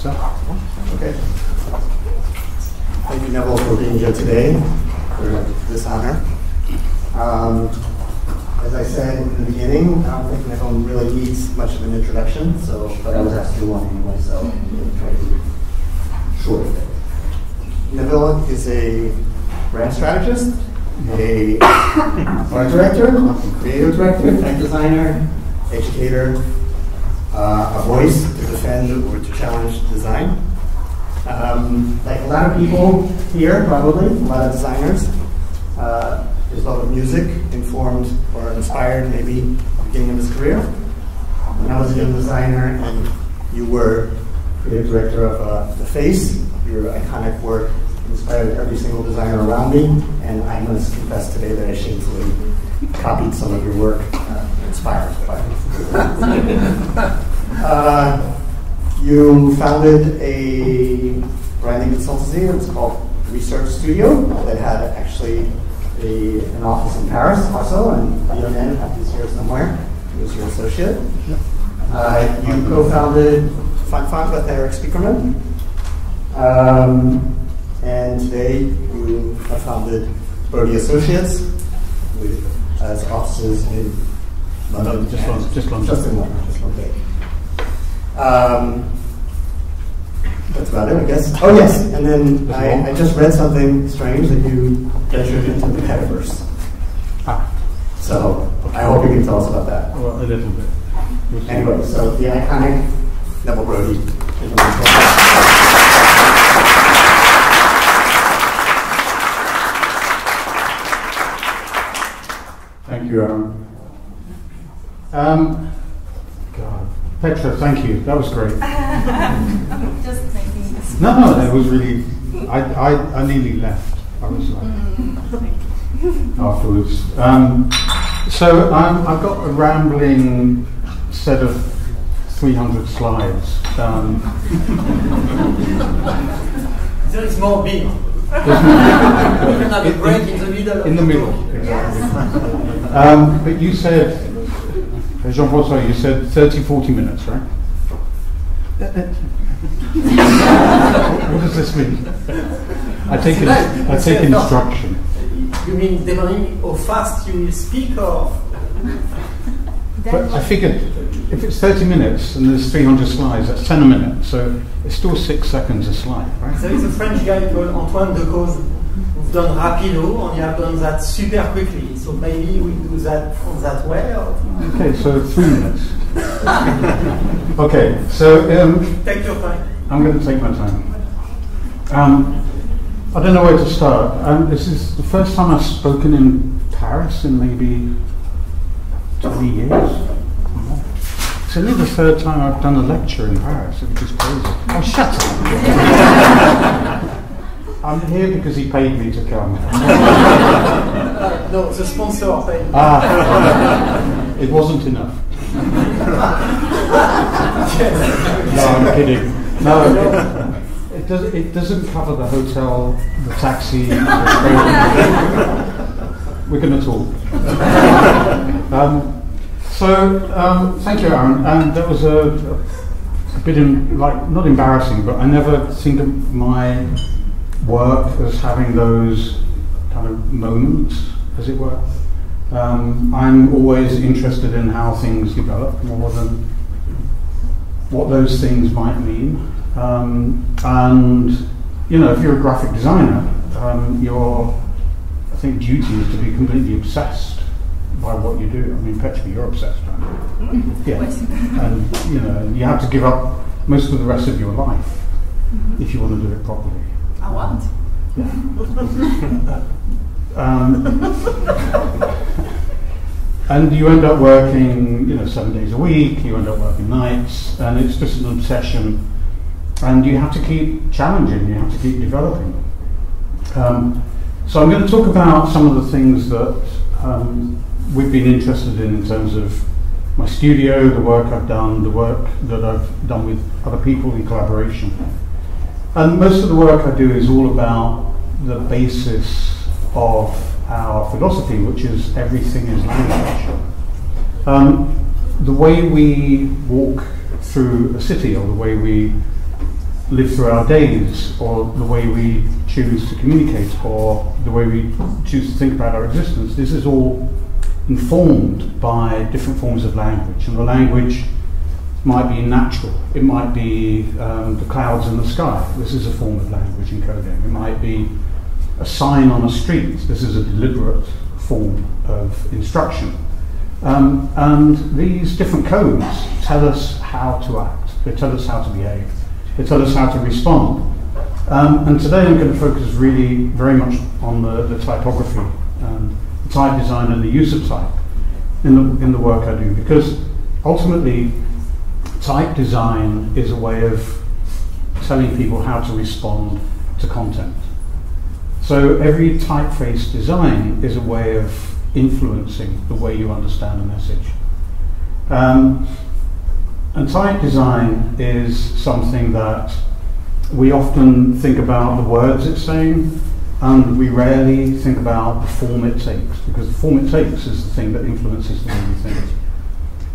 So, Okay. Thank you, Neville, for being here today for this honor. Um, as I said in the beginning, I don't think Neville really needs much of an introduction, so but I was asked to do one anyway, so I'm try to be short of it. Neville is a brand strategist, a art director, creative director, and designer, educator, uh, a voice to defend or to challenge design. Um, like a lot of people here, probably, a lot of designers, uh, there's a lot of music informed or inspired maybe the beginning of his career. When I was a young designer and you were creative director of uh, The Face, your iconic work inspired every single designer around me, and I must confess today that I shamefully copied some of your work, uh, inspired by it. uh, you founded a branding consultancy, it was called Research Studio, that had actually a, an office in Paris also, and Lionel is here somewhere, he was your associate. Uh, you co-founded FontFont with Erik Spiekermann. Um, and today you have founded Brody Associates with as offices in London. just London, just London. Just in London. Just London. Um, that's about it, I guess. Oh yes, and then I. I just read something strange that you ventured into the metaverse. ah, So I hope you can tell us about that. well, a little bit. We'll. Anyway, so the iconic Neville Brody. Thank you, Aaron. Um, God. Petra, thank you. That was great. Just making this. No, no, that was really. I, I, I nearly left. I was like afterwards. Um, so um, I've got a rambling set of 300 slides. Um, There is more beam. You there's can have a In- break in the middle. of in the middle, exactly. Um, but you said, Jean-François, you said 30, 40 minutes, right? what does this mean? I take, in, I take instruction. You mean depending how fast you will speak or But I figured if it's 30 minutes and there's 300 slides, that's 10 a minute. So it's still six seconds a slide, right? there is a French guy called Antoine who've done Rapido and you have done that super quickly. So maybe we do that on that way or Okay, so three minutes. okay, so um, take your time. I'm going to take my time. Um, I don't know where to start. Um, this is the first time I've spoken in Paris in maybe 20 years. It's only the third time I've done a lecture in Paris, which is crazy. Oh, shut up! I'm here because he paid me to come. No, the sponsor paid. Ah, it wasn't enough. No, I'm kidding. No, it, it, does, it doesn't cover the hotel, the taxi. the. We're going to talk. Um, so, um, thank you, Aaron. And that was a, a bit in, like not embarrassing, but I never think of my work as having those kind of moments, as it were. Um, I'm always interested in how things develop more than what those things might mean. Um, and, you know, if you're a graphic designer, um, your, I think, duty is to be completely obsessed by what you do. I mean, Petra, you're obsessed, aren't you? Yeah. And, you know, you have to give up most of the rest of your life if you want to do it properly. I want. Um, and you end up working, you know, seven days a week. You end up working nights, and it's just an obsession. And you have to keep challenging. You have to keep developing. Um, so I'm going to talk about some of the things that um, we've been interested in in terms of my studio, the work I've done, the work that I've done with other people in collaboration. And most of the work I do is all about the basis of our philosophy, which is everything is language. Um, the way we walk through a city, or the way we live through our days, or the way we choose to communicate, or the way we choose to think about our existence, this is all informed by different forms of language. And the language might be natural, it might be um, the clouds in the sky, this is a form of language encoding. It might be a sign on a street, this is a deliberate form of instruction. Um, and these different codes tell us how to act, they tell us how to behave, they tell us how to respond. Um, and today I'm going to focus really very much on the, the typography and the type design and the use of type in the, in the work I do because ultimately type design is a way of telling people how to respond to content. So every typeface design is a way of influencing the way you understand a message. Um, and type design is something that we often think about the words it's saying, and we rarely think about the form it takes, because the form it takes is the thing that influences the way we think.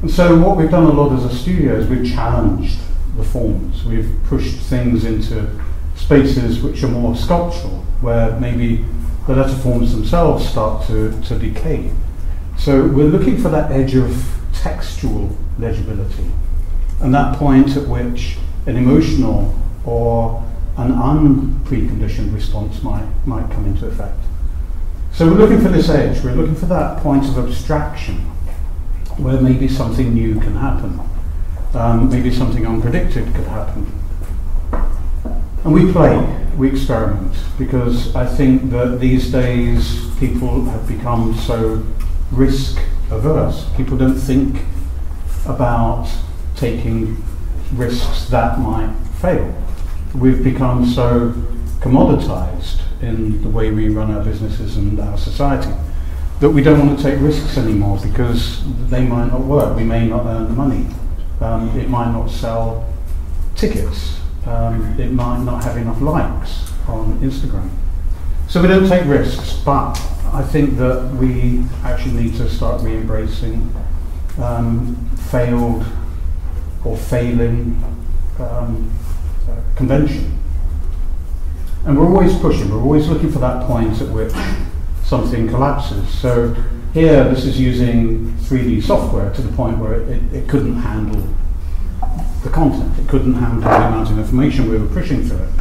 And so what we've done a lot as a studio is we've challenged the forms. We've pushed things into spaces which are more sculptural, where maybe the letter forms themselves start to, to decay. So we're looking for that edge of textual legibility, and that point at which an emotional or an unpreconditioned response might, might come into effect. So we're looking for this edge, we're looking for that point of abstraction where maybe something new can happen, um, maybe something unpredicted could happen. And we play, we experiment, because I think that these days people have become so risk averse. People don't think about taking risks that might fail. We've become so commoditized in the way we run our businesses and our society that we don't want to take risks anymore because they might not work. We may not earn the money. Um, it might not sell tickets. Um, it might not have enough likes on Instagram. So we don't take risks, but I think that we actually need to start re-embracing um, failed or failing um, uh, convention. And we're always pushing, we're always looking for that point at which something collapses. So here, this is using 3D software to the point where it, it couldn't handle the content. It couldn't handle the amount of information we were pushing through it.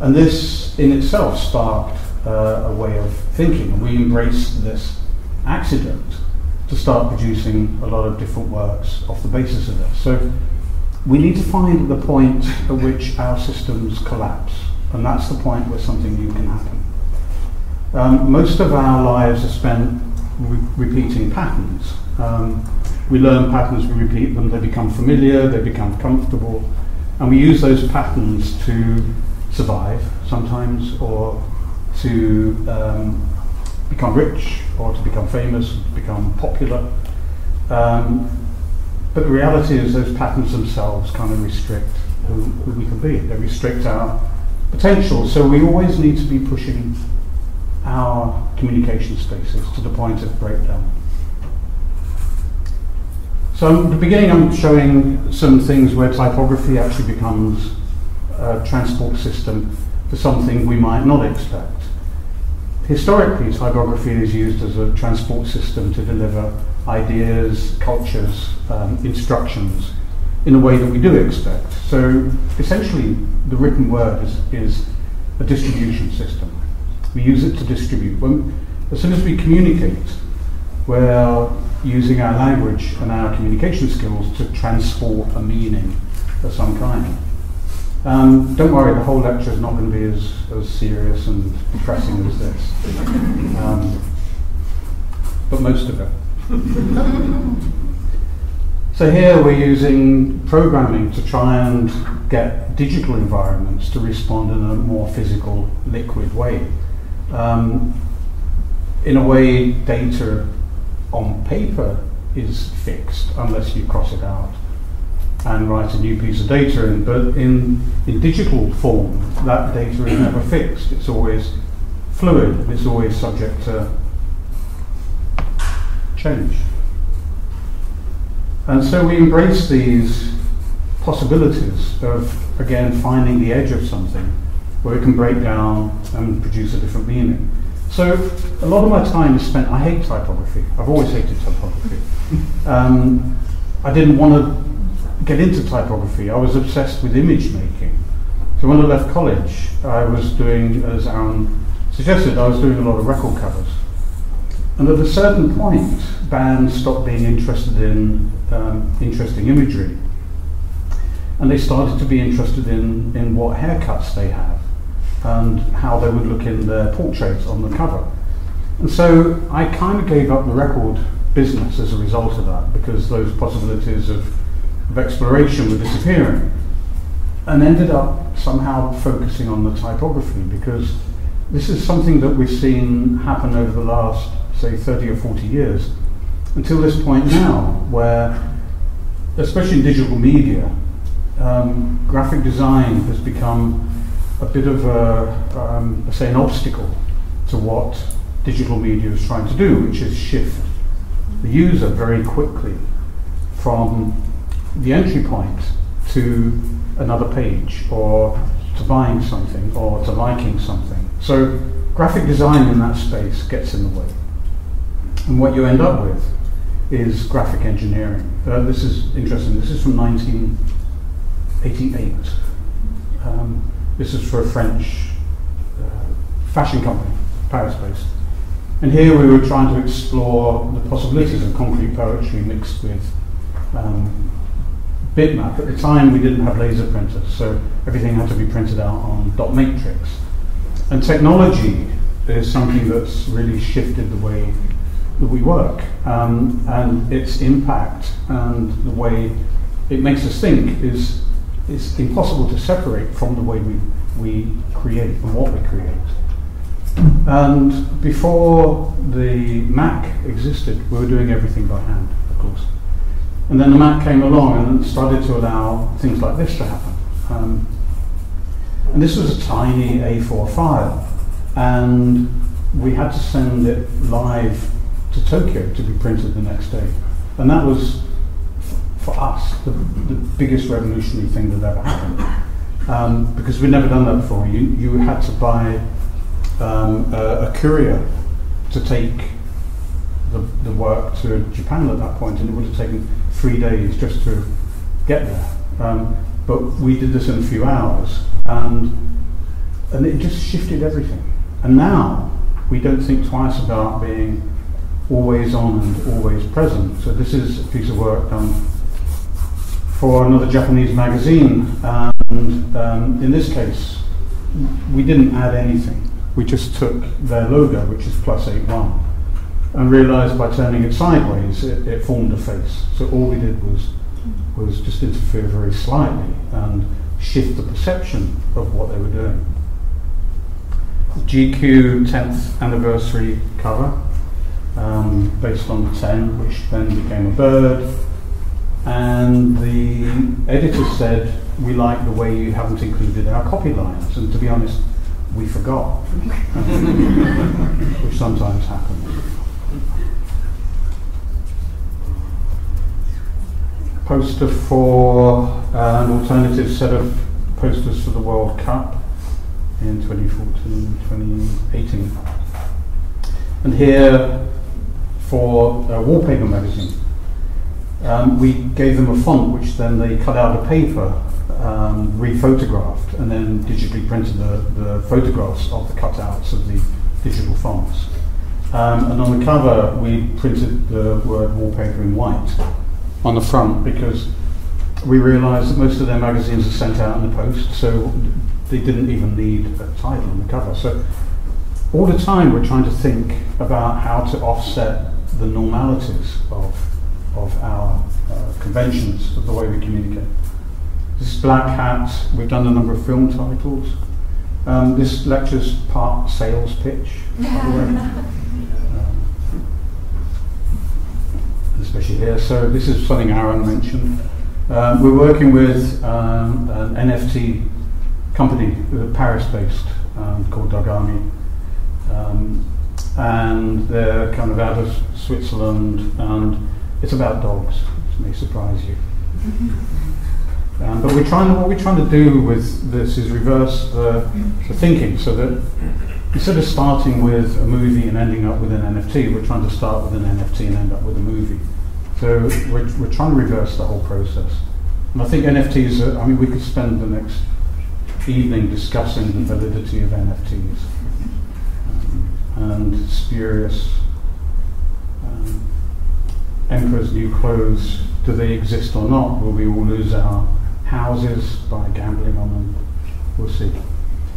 And this in itself sparked uh, a way of thinking. We embraced this accident to start producing a lot of different works off the basis of this. So we need to find the point at which our systems collapse. And that's the point where something new can happen. Um, most of our lives are spent re repeating patterns. Um, we learn patterns, we repeat them, they become familiar, they become comfortable, and we use those patterns to survive sometimes, or to um, become rich, or to become famous, to become popular. Um, but the reality is those patterns themselves kind of restrict who, who we can be. They restrict our potential. So we always need to be pushing our communication spaces to the point of breakdown. So at the beginning I'm showing some things where typography actually becomes a transport system for something we might not expect. Historically, typography is used as a transport system to deliver ideas, cultures, um, instructions in a way that we do expect. So essentially, the written word is, is a distribution system. We use it to distribute. When, as soon as we communicate, we're using our language and our communication skills to transport a meaning of some kind. Um, don't worry, the whole lecture is not going to be as, as serious and depressing as this. Um, but most of it. so here we're using programming to try and get digital environments to respond in a more physical, liquid way. Um, in a way, data on paper is fixed unless you cross it out and write a new piece of data in. But in, in digital form, that data is never fixed. It's always fluid. It's always subject to change. And so we embrace these possibilities of, again, finding the edge of something where it can break down and produce a different meaning. So a lot of my time is spent, I hate typography. I've always hated typography. Um, I didn't want to get into typography. I was obsessed with image making. So when I left college, I was doing, as Aaron suggested, I was doing a lot of record covers. And at a certain point, bands stopped being interested in um, interesting imagery. And they started to be interested in, in what haircuts they have and how they would look in their portraits on the cover. And so I kind of gave up the record business as a result of that because those possibilities of, of exploration were disappearing. And ended up somehow focusing on the typography because this is something that we've seen happen over the last, say, 30 or 40 years until this point now, where, especially in digital media, um, graphic design has become a bit of a, um, say, an obstacle to what digital media is trying to do, which is shift the user very quickly from the entry point to another page or to buying something or to liking something. So graphic design in that space gets in the way. And what you end up with is graphic engineering. Uh, this is interesting. This is from 1988. Um, this is for a French uh, fashion company, Paris based. And here we were trying to explore the possibilities of concrete poetry mixed with um, bitmap. At the time, we didn't have laser printers, so everything had to be printed out on dot matrix. And technology is something that's really shifted the way that we work, um, and its impact and the way it makes us think is it's impossible to separate from the way we, we create and what we create. And before the Mac existed, we were doing everything by hand, of course. And then the Mac came along and started to allow things like this to happen. Um, and this was a tiny A4 file, and we had to send it live to Tokyo to be printed the next day. And that was for us, the, the biggest revolutionary thing that ever happened. Um, because we'd never done that before. You, you had to buy um, a, a, courier to take the, the work to Japan at that point, and it would have taken three days just to get there. Um, but we did this in a few hours, and, and it just shifted everything. And now we don't think twice about being always on and always present. So this is a piece of work done for another Japanese magazine. And um, in this case, we didn't add anything. We just took their logo, which is plus 81, and realized by turning it sideways, it, it formed a face. So all we did was, was just interfere very slightly and shift the perception of what they were doing. GQ 10th anniversary cover, um, based on the 10, which then became a bird, and the editor said, we like the way you haven't included our copy lines. And to be honest, we forgot, which sometimes happens. Poster for uh, an alternative set of posters for the World Cup in 2014, 2018. And here for a Wallpaper magazine um, we gave them a font which then they cut out a paper, um, rephotographed, and then digitally printed the, the photographs of the cutouts of the digital fonts. Um, and on the cover, we printed the word wallpaper in white on the front because we realized that most of their magazines are sent out in the post, so they didn't even need a title on the cover. So all the time we're trying to think about how to offset the normalities of of our uh, conventions of the way we communicate. This is Black Hat. We've done a number of film titles. Um, this lecture's part sales pitch, by the way. Um, especially here. So this is something Aaron mentioned. Um, we're working with um, an NFT company, Paris-based, um, called Dogami. Um, and they're kind of out of Switzerland and it's about dogs. which may surprise you. Um, but we're trying what we're trying to do with this is reverse the, the thinking so that instead of starting with a movie and ending up with an NFT, we're trying to start with an NFT and end up with a movie. So we're, we're trying to reverse the whole process. And I think NFTs, are, I mean, we could spend the next evening discussing the validity of NFTs um, and spurious emperor's new clothes. Do they exist or not? Will we all lose our houses by gambling on them? We'll see.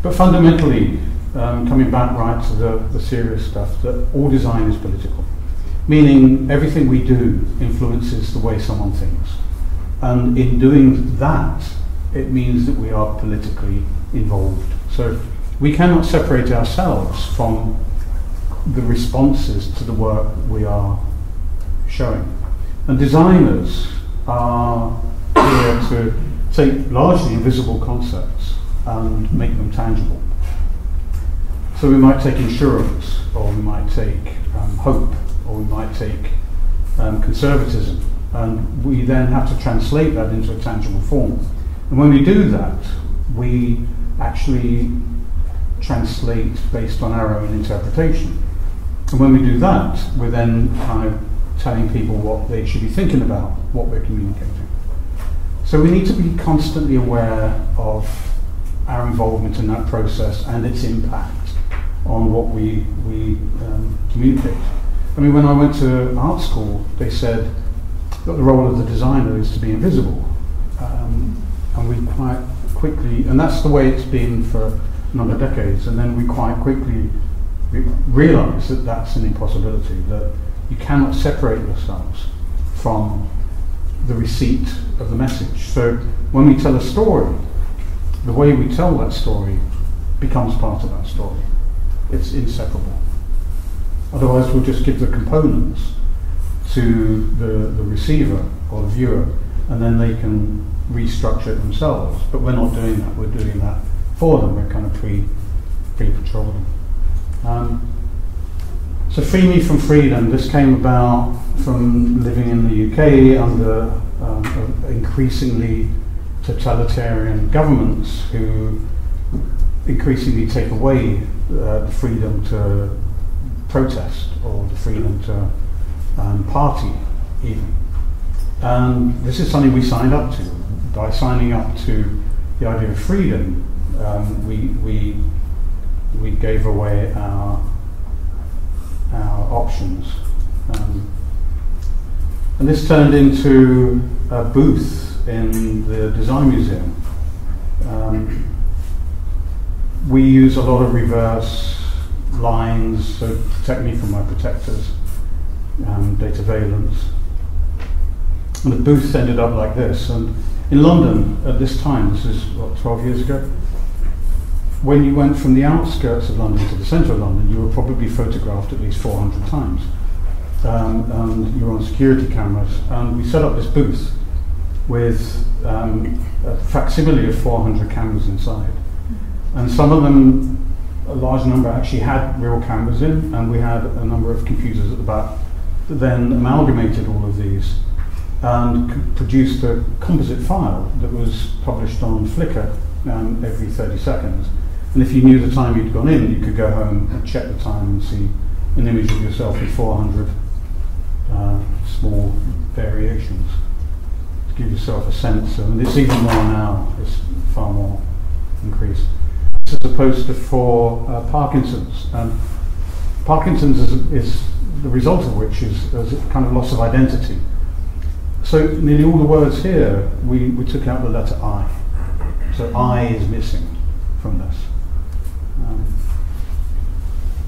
But fundamentally, um, coming back right to the, the serious stuff, that all design is political. Meaning everything we do influences the way someone thinks. And in doing that, it means that we are politically involved. So we cannot separate ourselves from the responses to the work we are showing. And designers are here to take largely invisible concepts and make them tangible. So we might take insurance, or we might take um, hope, or we might take um, conservatism, and we then have to translate that into a tangible form. And when we do that, we actually translate based on our own interpretation. And when we do that, we're then kind of telling people what they should be thinking about, what we're communicating. So we need to be constantly aware of our involvement in that process and its impact on what we, we um, communicate. I mean, when I went to art school, they said that the role of the designer is to be invisible. Um, and we quite quickly, and that's the way it's been for a number of decades, and then we quite quickly re- realize that that's an impossibility, that you cannot separate yourselves from the receipt of the message. So when we tell a story, the way we tell that story becomes part of that story. It's inseparable. Otherwise, we'll just give the components to the, the receiver or the viewer, and then they can restructure themselves. But we're not doing that. We're doing that for them. We're kind of pre pre patrolling. Um, so, Free Me from Freedom. This came about from living in the UK under um, increasingly totalitarian governments who increasingly take away uh, the freedom to protest or the freedom to um, party, even. And this is something we signed up to. By signing up to the idea of freedom, um, we, we, we gave away our, our options. Um, and this turned into a booth in the Design Museum. Um, we use a lot of reverse lines to protect me from my protectors, um, data valence. And the booth ended up like this. And in London at this time, this is what, 12 years ago, when you went from the outskirts of London to the centre of London, you were probably photographed at least 400 times. Um, and you were on security cameras. And we set up this booth with um, a facsimile of 400 cameras inside. And some of them, a large number, actually had real cameras in, and we had a number of computers at the back that then amalgamated all of these and produced a composite file that was published on Flickr um, every 30 seconds. And if you knew the time you'd gone in, you could go home and check the time and see an image of yourself with 400 uh, small variations to give yourself a sense. of, And it's even more now, it's far more increased. As opposed to for uh, Parkinson's. Um, Parkinson's is, is, the result of which is, is a kind of loss of identity. So nearly all the words here, we, we took out the letter I. So I is missing from this.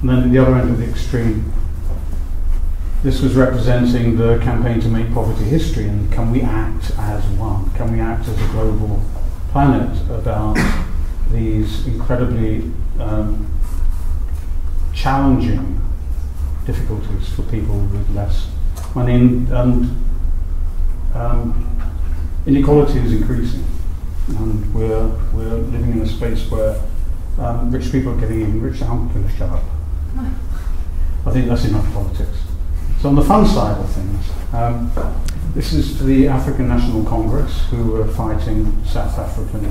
And then at the other end of the extreme, this was representing the campaign to make poverty history and can we act as one? Can we act as a global planet about these incredibly um, challenging difficulties for people with less money and, and um, inequality is increasing and we're, we're living in a space where um, rich people are getting even richer. I'm going to shut up. I think that's enough politics. So on the fun side of things, um, this is the African National Congress who were fighting South African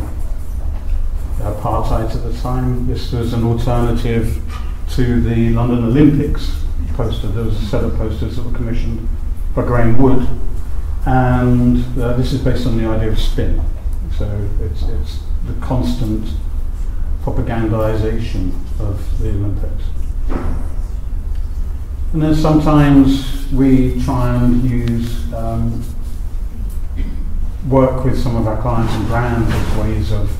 apartheid at the time. This was an alternative to the London Olympics poster. There was a set of posters that were commissioned by Graham Wood, and uh, this is based on the idea of spin. So it's, it's the constant propagandization of the Olympics. And then sometimes we try and use um, work with some of our clients and brands as ways of,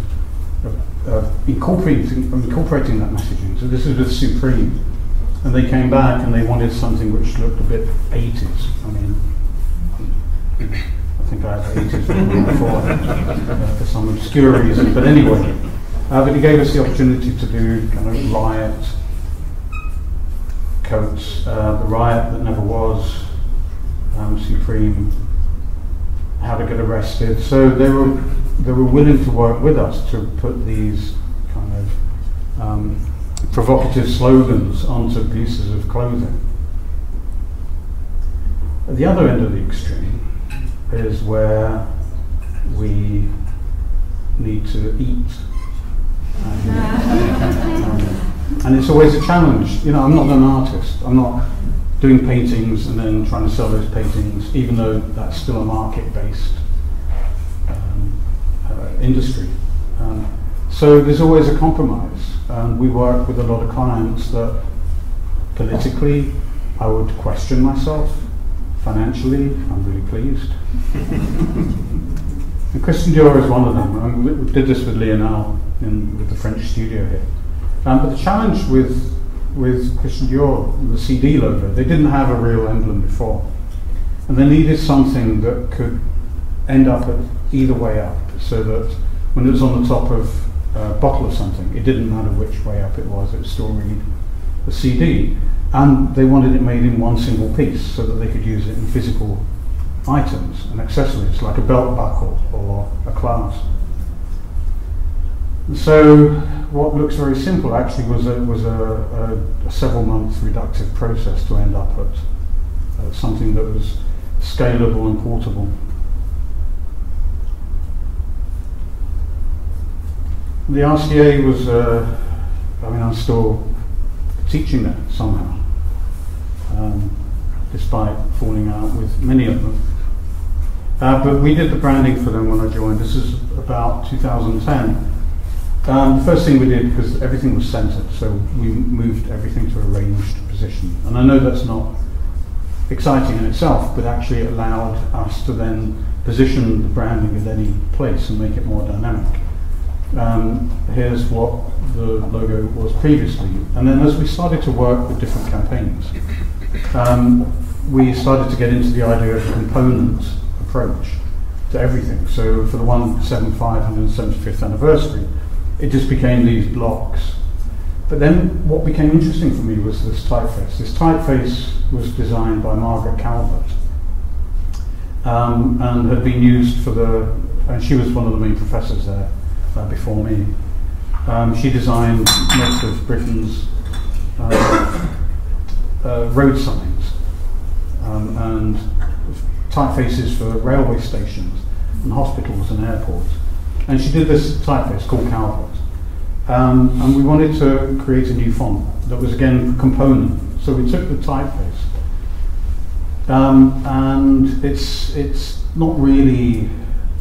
of, of incorporating, incorporating that messaging. So this is with Supreme. And they came back and they wanted something which looked a bit 80s. I mean, I think I have 80s before uh, for some obscure reason. But anyway, uh, but he gave us the opportunity to do kind of riot coats, uh, the riot that never was, um, Supreme, how to get arrested. So they were they were willing to work with us to put these kind of um, provocative slogans onto pieces of clothing. At the other end of the extreme is where we need to eat. Um, and it's always a challenge. You know, I'm not an artist. I'm not doing paintings and then trying to sell those paintings, even though that's still a market-based um, uh, industry. Um, so there's always a compromise. And we work with a lot of clients that politically I would question myself. Financially, I'm really pleased. and Christian Dior is one of them. And we did this with Lionel in, with the French studio here. Um, but the challenge with with Christian Dior, the CD logo, they didn't have a real emblem before, and they needed something that could end up at either way up, so that when it was on the top of a bottle of something, it didn't matter which way up it was; it would still read the CD. And they wanted it made in one single piece, so that they could use it in physical items and accessories, like a belt buckle or a clasp. So what looks very simple actually was a, was a, a, a several month reductive process to end up at, something that was scalable and portable. The RCA was, uh, I mean, I'm still teaching there somehow, um, despite falling out with many of them. Uh, but we did the branding for them when I joined. This is about 2010. Um, the first thing we did, because everything was centered, so we moved everything to a ranged position. And I know that's not exciting in itself, but actually it allowed us to then position the branding at any place and make it more dynamic. Um, here's what the logo was previously. And then as we started to work with different campaigns, um, we started to get into the idea of a component approach to everything. So for the 175 175th anniversary, it just became these blocks. But then what became interesting for me was this typeface. This typeface was designed by Margaret Calvert um, and had been used for the, and she was one of the main professors there uh, before me. Um, she designed most of Britain's uh, uh, road signs um, and typefaces for railway stations and hospitals and airports. And she did this typeface called Calvert. Um, and we wanted to create a new font that was again component. So we took the typeface. Um, and it's, it's not really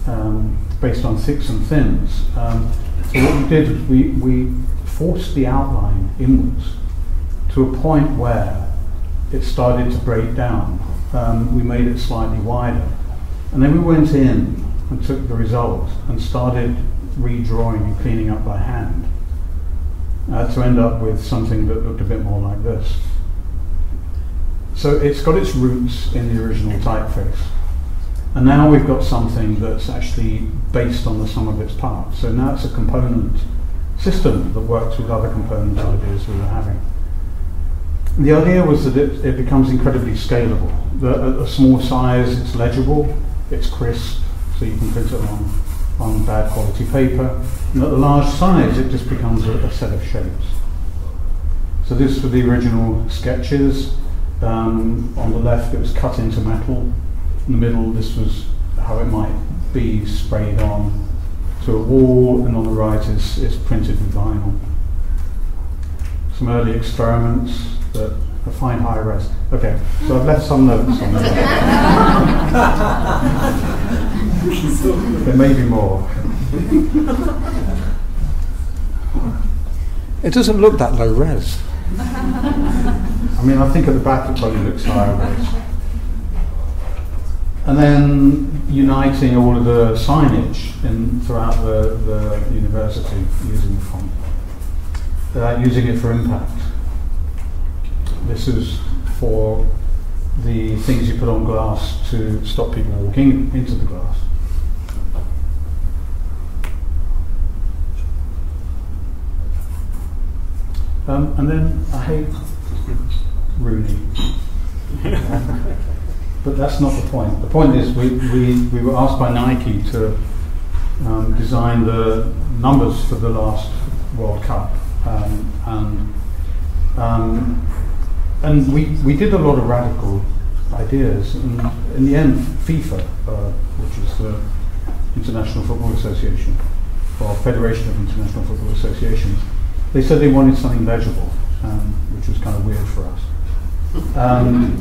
um, based on thicks and thins. Um, so what we did was we, we forced the outline inwards to a point where it started to break down. Um, we made it slightly wider. And then we went in and took the result and started redrawing and cleaning up by hand uh, to end up with something that looked a bit more like this. So it's got its roots in the original typeface. And now we've got something that's actually based on the sum of its parts. So now it's a component system that works with other component ideas we were having. The idea was that it, it becomes incredibly scalable. At a small size, it's legible, it's crisp, so you can print it on, on bad quality paper. And at the large size, it just becomes a, a set of shapes. So this were the original sketches. Um, on the left, it was cut into metal. in the middle, this was how it might be sprayed on to a wall, and on the right is, is printed with vinyl. Some early experiments that are fine high res. Okay, so I've left some notes on there. there may be more. It doesn't look that low res. I mean, I think at the back it probably looks higher res. And then uniting all of the signage in, throughout the, the university using the font, uh, using it for impact. This is for the things you put on glass to stop people walking into the glass. Um, and then I hate Rooney. but that's not the point. The point is we, we, we were asked by Nike to um, design the numbers for the last World Cup. Um, and um, and we, we did a lot of radical ideas. And in the end, FIFA, uh, which is the International Football Association, or Federation of International Football Associations, they said they wanted something legible, um, which was kind of weird for us. Um,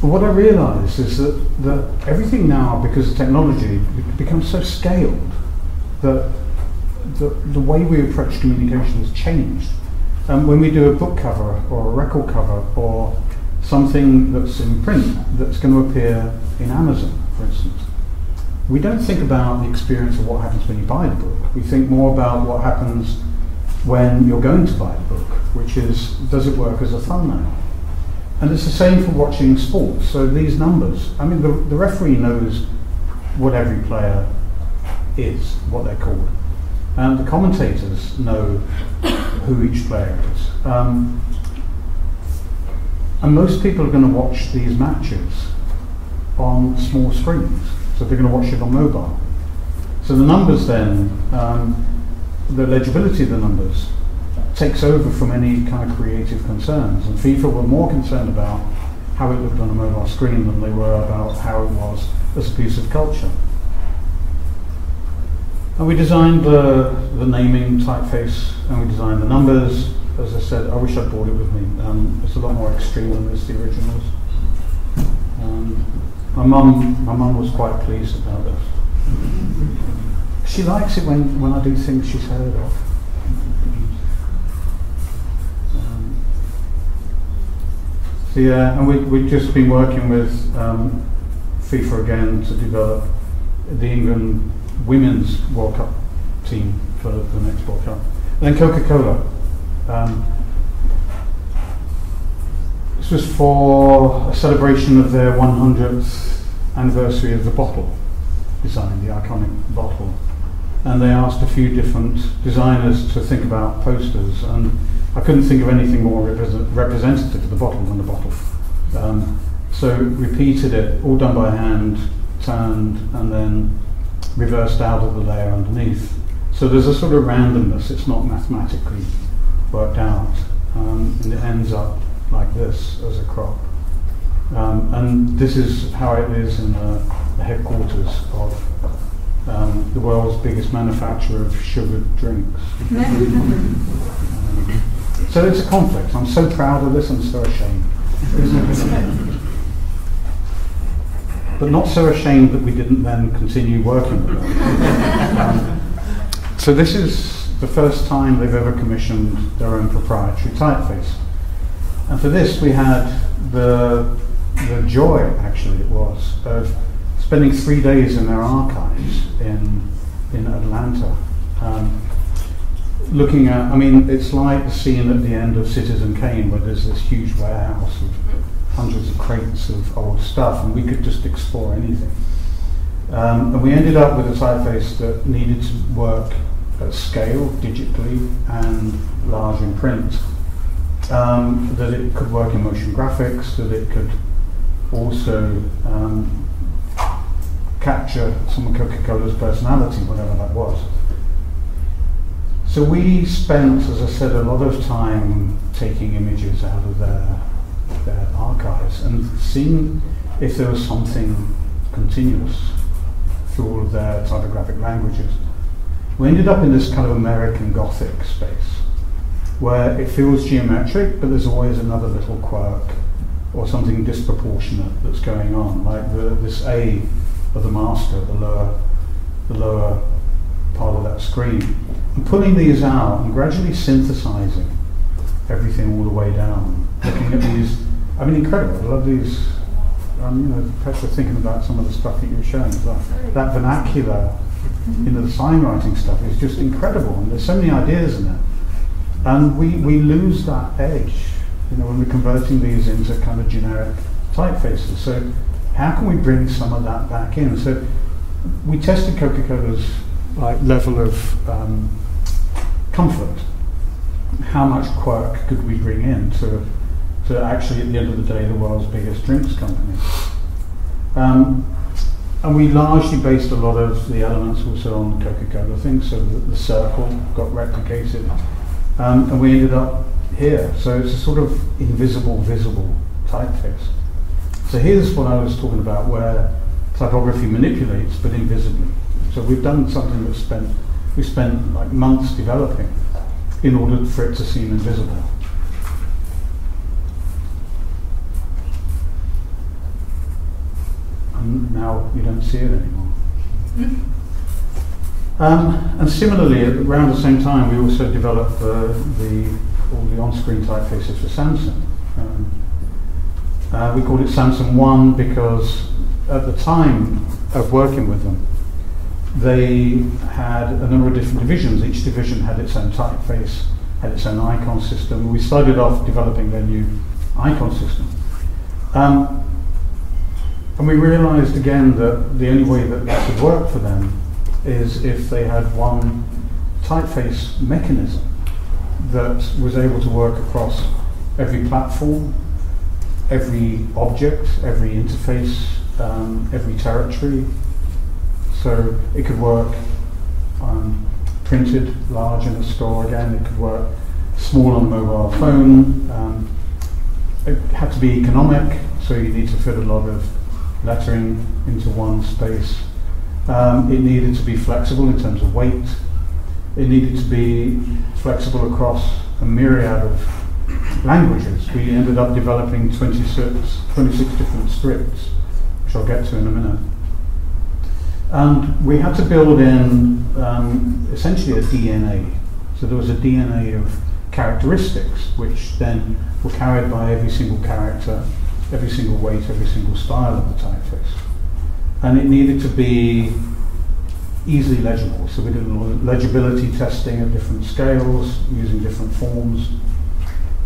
but what I realised is that, that everything now, because of technology, becomes so scaled that the, the way we approach communication has changed. Um, when we do a book cover or a record cover or something that's in print that's going to appear in Amazon, for instance, we don't think about the experience of what happens when you buy the book. We think more about what happens when you're going to buy the book, which is does it work as a thumbnail? And it's the same for watching sports. So these numbers, I mean, the, the referee knows what every player is, what they're called. And the commentators know who each player is. Um, and most people are going to watch these matches on small screens. So they're going to watch it on mobile. So the numbers then, um, the legibility of the numbers takes over from any kind of creative concerns. And FIFA were more concerned about how it looked on a mobile screen than they were about how it was as a piece of culture. And we designed the, the naming typeface and we designed the numbers. As I said, I wish I'd brought it with me. Um, it's a lot more extreme than this, the originals. Um, my mum, my mum was quite pleased about this. She likes it when, when I do things she's heard of. Um, so yeah, and we, we've just been working with um, FIFA again to develop the England women's World Cup team for the next World Cup. And then Coca-Cola. Um, this was for a celebration of their 100th anniversary of the bottle design, the iconic bottle and they asked a few different designers to think about posters, and I couldn't think of anything more representative of the bottle than the bottle. Um, so repeated it, all done by hand, turned, and then reversed out of the layer underneath. So there's a sort of randomness, it's not mathematically worked out, um, and it ends up like this as a crop. Um, and this is how it is in the, the headquarters of um, the world's biggest manufacturer of sugared drinks. um, so it's a conflict. I'm so proud of this, I'm so ashamed. but not so ashamed that we didn't then continue working with them. Um, so this is the first time they've ever commissioned their own proprietary typeface. And for this we had the, the joy, actually it was, of spending three days in their archives in, in Atlanta. Um, looking at, I mean, it's like the scene at the end of Citizen Kane where there's this huge warehouse of hundreds of crates of old stuff and we could just explore anything. Um, and we ended up with a typeface that needed to work at scale, digitally, and large in print. Um, that it could work in motion graphics, that it could also um, capture some of Coca-Cola's personality, whatever that was. So we spent, as I said, a lot of time taking images out of their, their archives and seeing if there was something continuous through all of their typographic languages. We ended up in this kind of American Gothic space where it feels geometric, but there's always another little quirk or something disproportionate that's going on, like the, this A of the master, the lower, the lower part of that screen. And pulling these out and gradually synthesizing everything all the way down, looking at these, I mean, incredible. I love these. I'm you know, Petra thinking about some of the stuff that you were showing, that, that vernacular, you know, the sign writing stuff is just incredible, and there's so many ideas in it. And we, we lose that edge you know, when we're converting these into kind of generic typefaces. So how can we bring some of that back in? So we tested Coca-Cola's like level of um, comfort. How much quirk could we bring in to, to actually, at the end of the day, the world's biggest drinks company? Um, and we largely based a lot of the elements also on the Coca-Cola thing, so the, the circle got replicated. Um, and we ended up here. So it's a sort of invisible, visible typeface. So here's what I was talking about where typography manipulates but invisibly. So we've done something that spent we spent like months developing in order for it to seem invisible. And now you don't see it anymore. Um, and similarly, around the same time, we also developed uh, the all the on-screen typefaces for Samsung. Uh, we called it Samsung One because at the time of working with them, they had a number of different divisions. Each division had its own typeface, had its own icon system. We started off developing their new icon system. Um, and we realized again that the only way that that would work for them is if they had one typeface mechanism that was able to work across every platform, every object, every interface, um, every territory. So it could work um, printed large in a store again, it could work small on a mobile phone. Um, it had to be economic, so you need to fit a lot of lettering into one space. Um, it needed to be flexible in terms of weight. It needed to be flexible across a myriad of languages. We ended up developing 26, 26 different scripts, which I'll get to in a minute. And we had to build in um, essentially a DNA. So there was a DNA of characteristics, which then were carried by every single character, every single weight, every single style of the typeface. And it needed to be easily legible. So we did legibility testing at different scales, using different forms.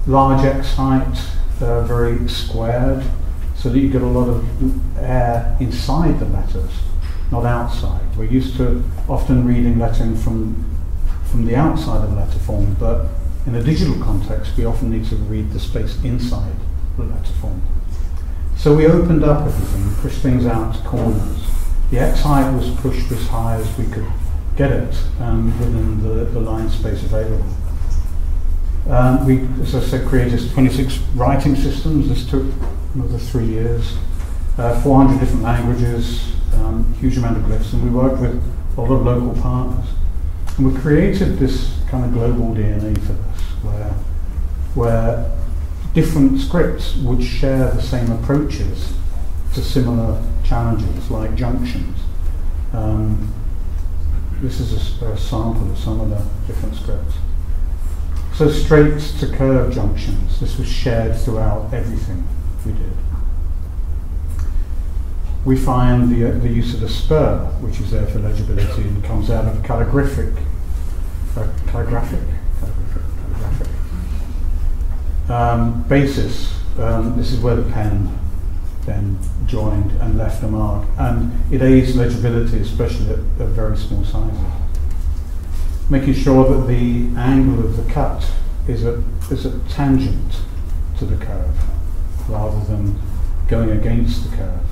Large X height, uh, very squared, so that you get a lot of air inside the letters, not outside. We're used to often reading lettering from, from the outside of the letter form, but in a digital context, we often need to read the space inside the letter form. So we opened up everything, pushed things out to corners. The X height was pushed as high as we could get it um, within the, the line space available. Um, we, as I said, created 26 writing systems. This took another three years. Uh, 400 different languages, um, huge amount of glyphs, and we worked with a lot of local partners. And we created this kind of global DNA for this, where, where different scripts would share the same approaches to similar challenges like junctions. Um, this is a, a, sample of some of the different scripts. So straight to curve junctions, this was shared throughout everything we did. We find the, uh, the use of the spur, which is there for legibility and comes out of calligraphic, uh, calligraphic, calligraphic, calligraphic um, basis. Um, this is where the pen then joined and left a mark. And it aids legibility, especially at, at very small sizes. Making sure that the angle of the cut is a, is a tangent to the curve rather than going against the curve.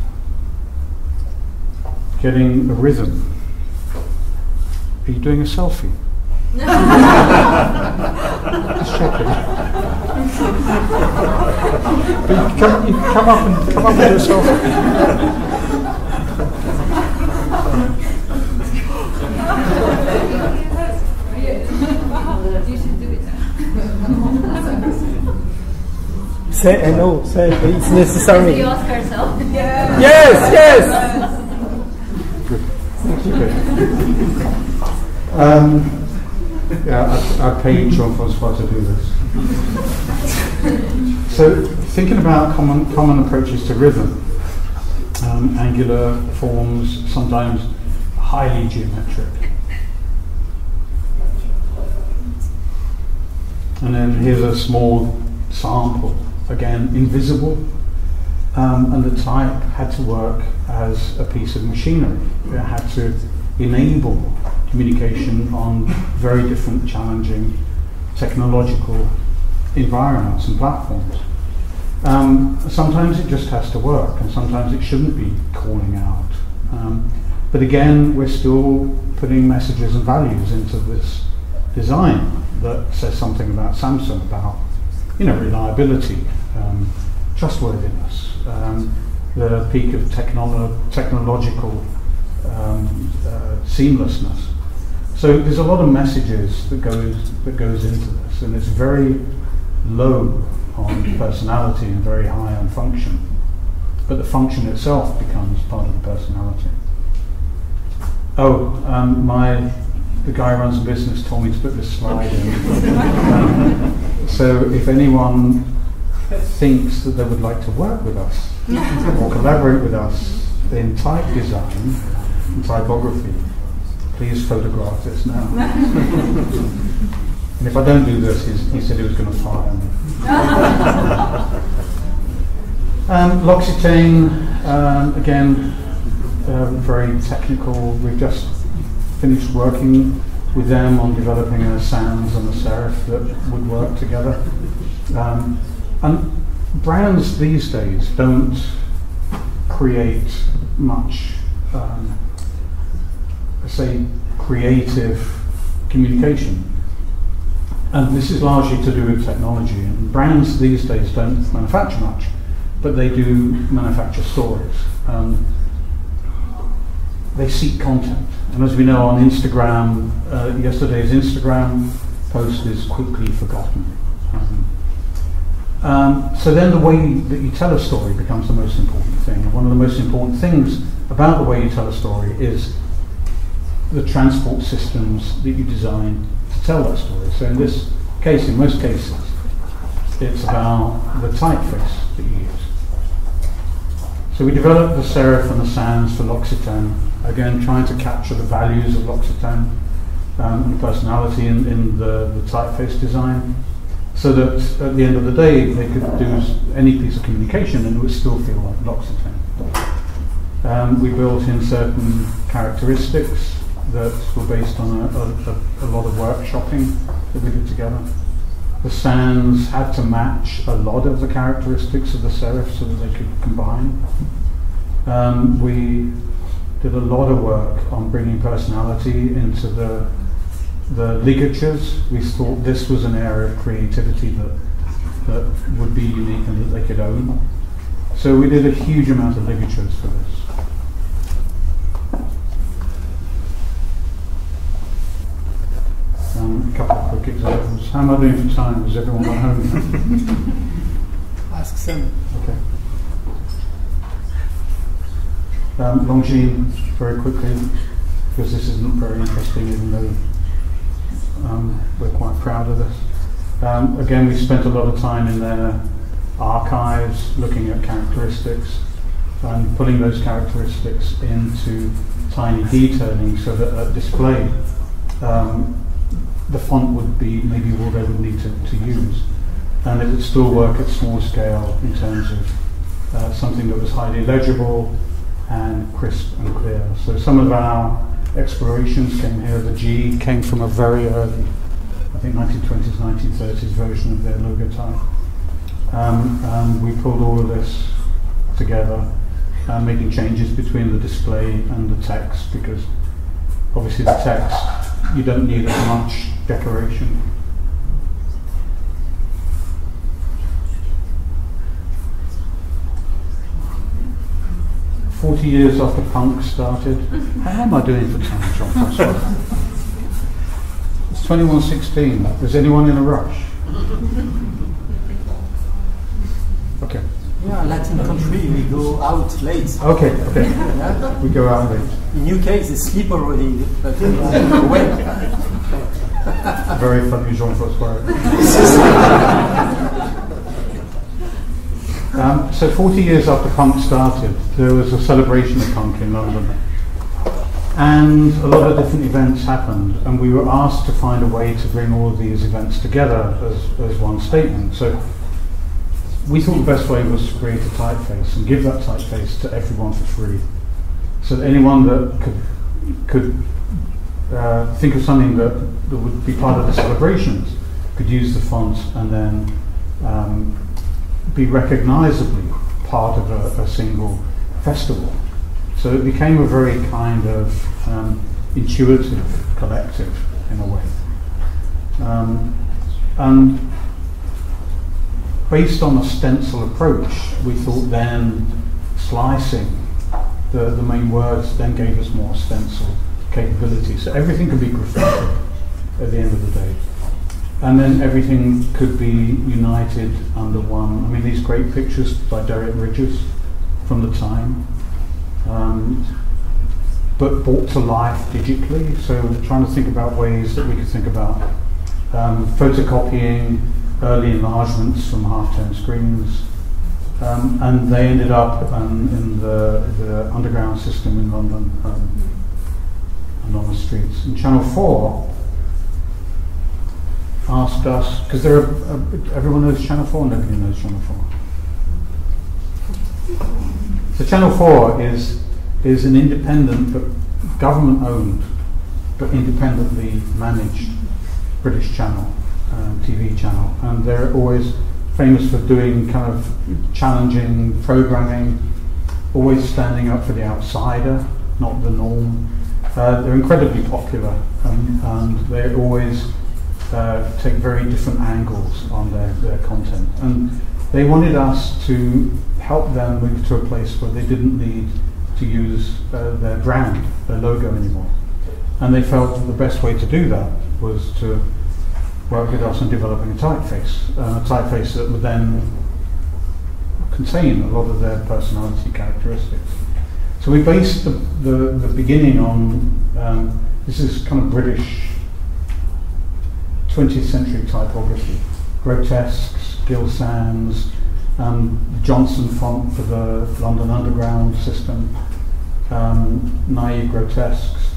Getting a rhythm. Are you doing a selfie? Just checking. but you come, you come up and come up with yourself. you should do it. Say, I know, say, it's The necessary. Oscar self. Yes, yes! Um, yeah, I, I paid Jean Francois to do this. so, thinking about common, common approaches to rhythm, um, angular forms, sometimes highly geometric. And then here's a small sample, again, invisible. Um, and the type had to work as a piece of machinery. It had to enable communication on very different, challenging technological environments and platforms. Um, sometimes it just has to work, and sometimes it shouldn't be calling out. Um, but again, we're still putting messages and values into this design that says something about Samsung, about you know reliability, um, trustworthiness, um, the peak of technolo- technological um, uh, seamlessness. So there's a lot of messages that goes that goes into this, and it's very low on personality and very high on function. But the function itself becomes part of the personality. Oh, um, my the guy who runs the business told me to put this slide in. Um, so if anyone thinks that they would like to work with us or collaborate with us in type design and typography, please photograph this now. and if I don't do this, he's, he said he was going to fire me. Um, L'Occitane, um, again, uh, very technical. We've just finished working with them on developing a sans and a serif that would work together. Um, and brands these days don't create much, um, say, creative communication. And this is largely to do with technology. And brands these days don't manufacture much, but they do manufacture stories. And they seek content. And as we know on Instagram, uh, yesterday's Instagram post is quickly forgotten. Um, um, so then the way that you tell a story becomes the most important thing. And one of the most important things about the way you tell a story is the transport systems that you design to tell that story. So in this case, in most cases, it's about the typeface that you use. So we developed the serif and the sans for L'Occitane, again trying to capture the values of L'Occitane um, and personality in, in the, the typeface design, so that at the end of the day they could do any piece of communication and it would still feel like L'Occitane. Um, we built in certain characteristics that were based on a, a, a, lot of workshopping that we did together. The sans had to match a lot of the characteristics of the serif so that they could combine. Um, we did a lot of work on bringing personality into the the ligatures. We thought this was an area of creativity that that would be unique and that they could own. So we did a huge amount of ligatures for this. Um, a couple of quick examples. How am I doing for time? Is everyone at home? Ask Sam. Okay. Um, Longines, very quickly, because this isn't very interesting, even though um, we're quite proud of this. Um, again, we spent a lot of time in their archives looking at characteristics and putting those characteristics into tiny detailing so that at display um, the font would be maybe all they would need to, to use. And it would still work at small scale in terms of uh, something that was highly legible and crisp and clear. So some of our explorations came here. The G came from a very early, I think 1920s, 1930s version of their logo type. Um, and we pulled all of this together, uh, making changes between the display and the text because obviously the text you don't need as much decoration. 40 years after punk started. How am I doing for time, Jean-Francois? It's 2116. Is anyone in a rush? Okay. Yeah, Latin country, we go out late. Okay, okay. Yeah? We go out late. In UK, they sleep already, but we are awake. Very funny, Jean-Francois. um, so 40 years after punk started, there was a celebration of punk in London. And a lot of different events happened, and we were asked to find a way to bring all of these events together as, as one statement. So we thought the best way was to create a typeface and give that typeface to everyone for free. So that anyone that could, could uh, think of something that, that would be part of the celebrations could use the font and then um, be recognizably part of a, a single festival. So it became a very kind of um, intuitive collective in a way. Um, and based on a stencil approach, we thought then slicing the, the main words then gave us more stencil capability. So everything could be graffiti at the end of the day. And then everything could be united under one. I mean, these great pictures by Derek Ridgers from the time, um, but brought to life digitally. So trying to think about ways that we could think about um, photocopying early enlargements from half-tone screens, um, and they ended up um, in the, the underground system in London um, and on the streets. And Channel 4 asked us, because there are, uh, everyone knows Channel 4, nobody knows Channel 4. So Channel 4 is, is an independent but government owned but independently managed British channel, uh, TV channel. And they're always famous for doing kind of challenging programming, always standing up for the outsider, not the norm. Uh, they're incredibly popular um, and they're always uh, take very different angles on their, their content. And they wanted us to help them move to a place where they didn't need to use uh, their brand, their logo anymore. And they felt the best way to do that was to work with us on developing a typeface, uh, a typeface that would then contain a lot of their personality characteristics. So we based the, the, the beginning on, um, this is kind of British 20th century typography, grotesques, Gill Sans, um, Johnston font for the London Underground system, um, naive grotesques.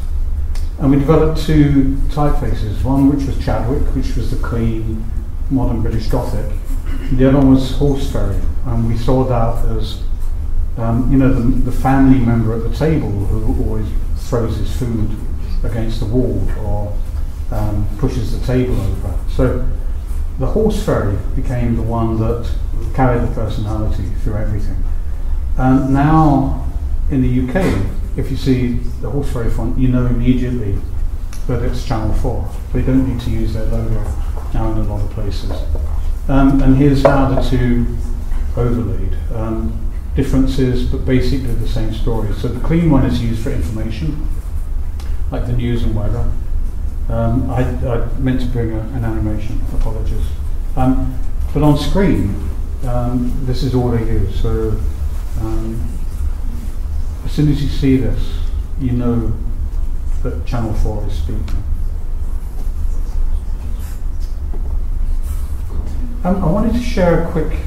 And we developed two typefaces, one which was Chadwick, which was the clean, modern British Gothic. The other one was Horseferry, and we saw that as, um, you know, the, the family member at the table who always throws his food against the wall or um, pushes the table over. So the Horseferry became the one that carried the personality through everything. And now in the UK, if you see the Horseferry font, you know immediately that it's Channel 4. They don't need to use their logo now in a lot of places. Um, and here's how the two overlaid. Um, differences, but basically the same story. So the clean one is used for information, like the news and weather. Um, I, I meant to bring a, an animation, apologies. Um, but on screen, um, this is all they use. So um, as soon as you see this, you know that Channel 4 is speaking. Um, I wanted to share a quick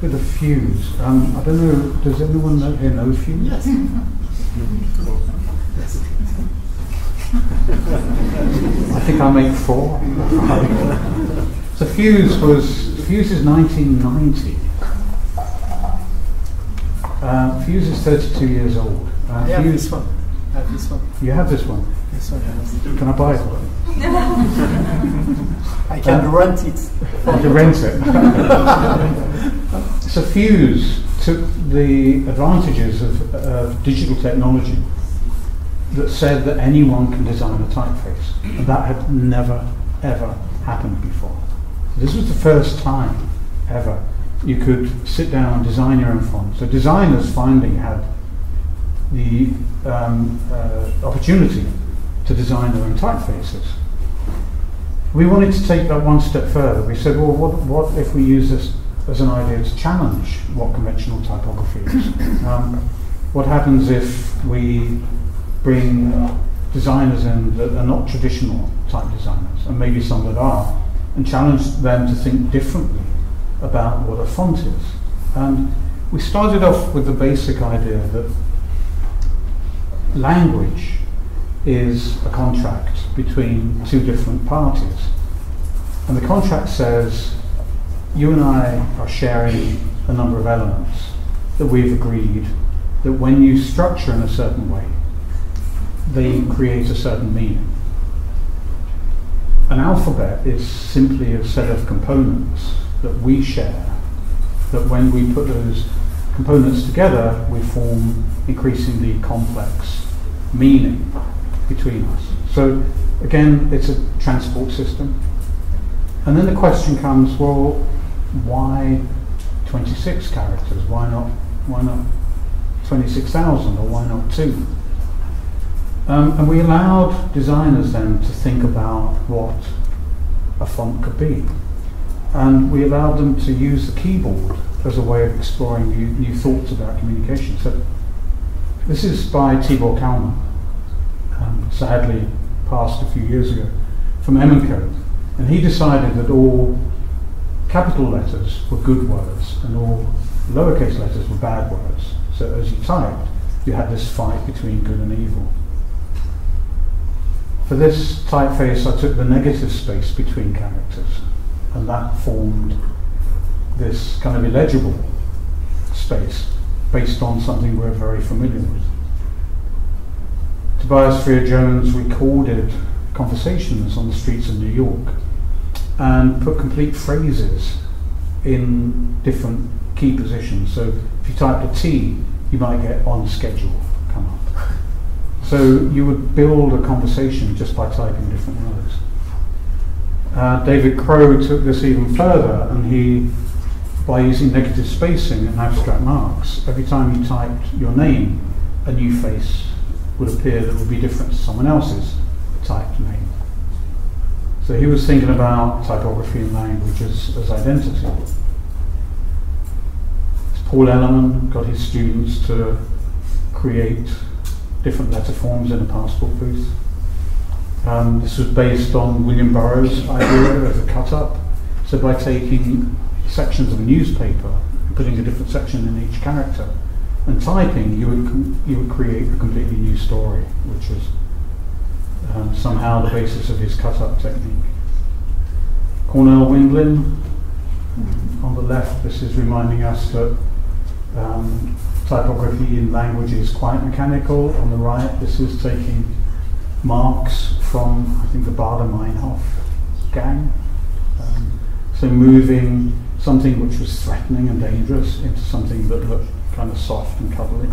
bit of Fuse. Um, I don't know, does anyone know, here know Fuse? Yes. I think I make four. so Fuse was, Fuse is 1990. Uh, Fuse is 32 years old. Uh, I have Fuse, this one. I have this one. You have this one. This one. yes. Can I buy it? I can Um, rent it. Or to rent it? so Fuse took the advantages of uh, digital technology that said that anyone can design a typeface. And that had never, ever happened before. This was the first time ever you could sit down and design your own font. So designers finally had the um, uh, opportunity to design their own typefaces. We wanted to take that one step further. We said, well, what, what if we use this as an idea to challenge what conventional typography is? Um, what happens if we bring designers in that are not traditional type designers, and maybe some that are, and challenge them to think differently about what a font is? And we started off with the basic idea that language is a contract between two different parties. And the contract says you and I are sharing a number of elements that we've agreed that when you structure in a certain way, they create a certain meaning. An alphabet is simply a set of components that we share, that when we put those components together, we form increasingly complex meaning between us. So again, it's a transport system. And then the question comes, well, why 26 characters? Why not, why not 26,000 or why not two? Um, and we allowed designers then to think about what a font could be. And we allowed them to use the keyboard as a way of exploring new, new thoughts about communication. So this is by Tibor Kalman, um, sadly passed a few years ago, from M&Co. And he decided that all capital letters were good words and all lowercase letters were bad words. So as you typed, you had this fight between good and evil. For this typeface, I took the negative space between characters, and that formed this kind of illegible space based on something we're very familiar with. Tobias Frere-Jones recorded conversations on the streets of New York and put complete phrases in different key positions. So if you typed a T, you might get on schedule. So you would build a conversation just by typing different words. Uh, David Crow took this even further and he by using negative spacing and abstract marks. Every time you typed your name, a new face would appear that would be different to someone else's typed name. So he was thinking about typography and language as, as identity. Paul Elliman got his students to create different letter forms in a passport booth. Um, this was based on William Burroughs' idea of a cut-up. So by taking sections of a newspaper, and putting a different section in each character, and typing, you would you would create a completely new story, which was um, somehow the basis of his cut-up technique. Cornel Windlin, on the left, this is reminding us that um, typography in language is quite mechanical. On the right, this is taking marks from, I think, the Baader-Meinhof gang. Um, so moving something which was threatening and dangerous into something that looked kind of soft and cuddly.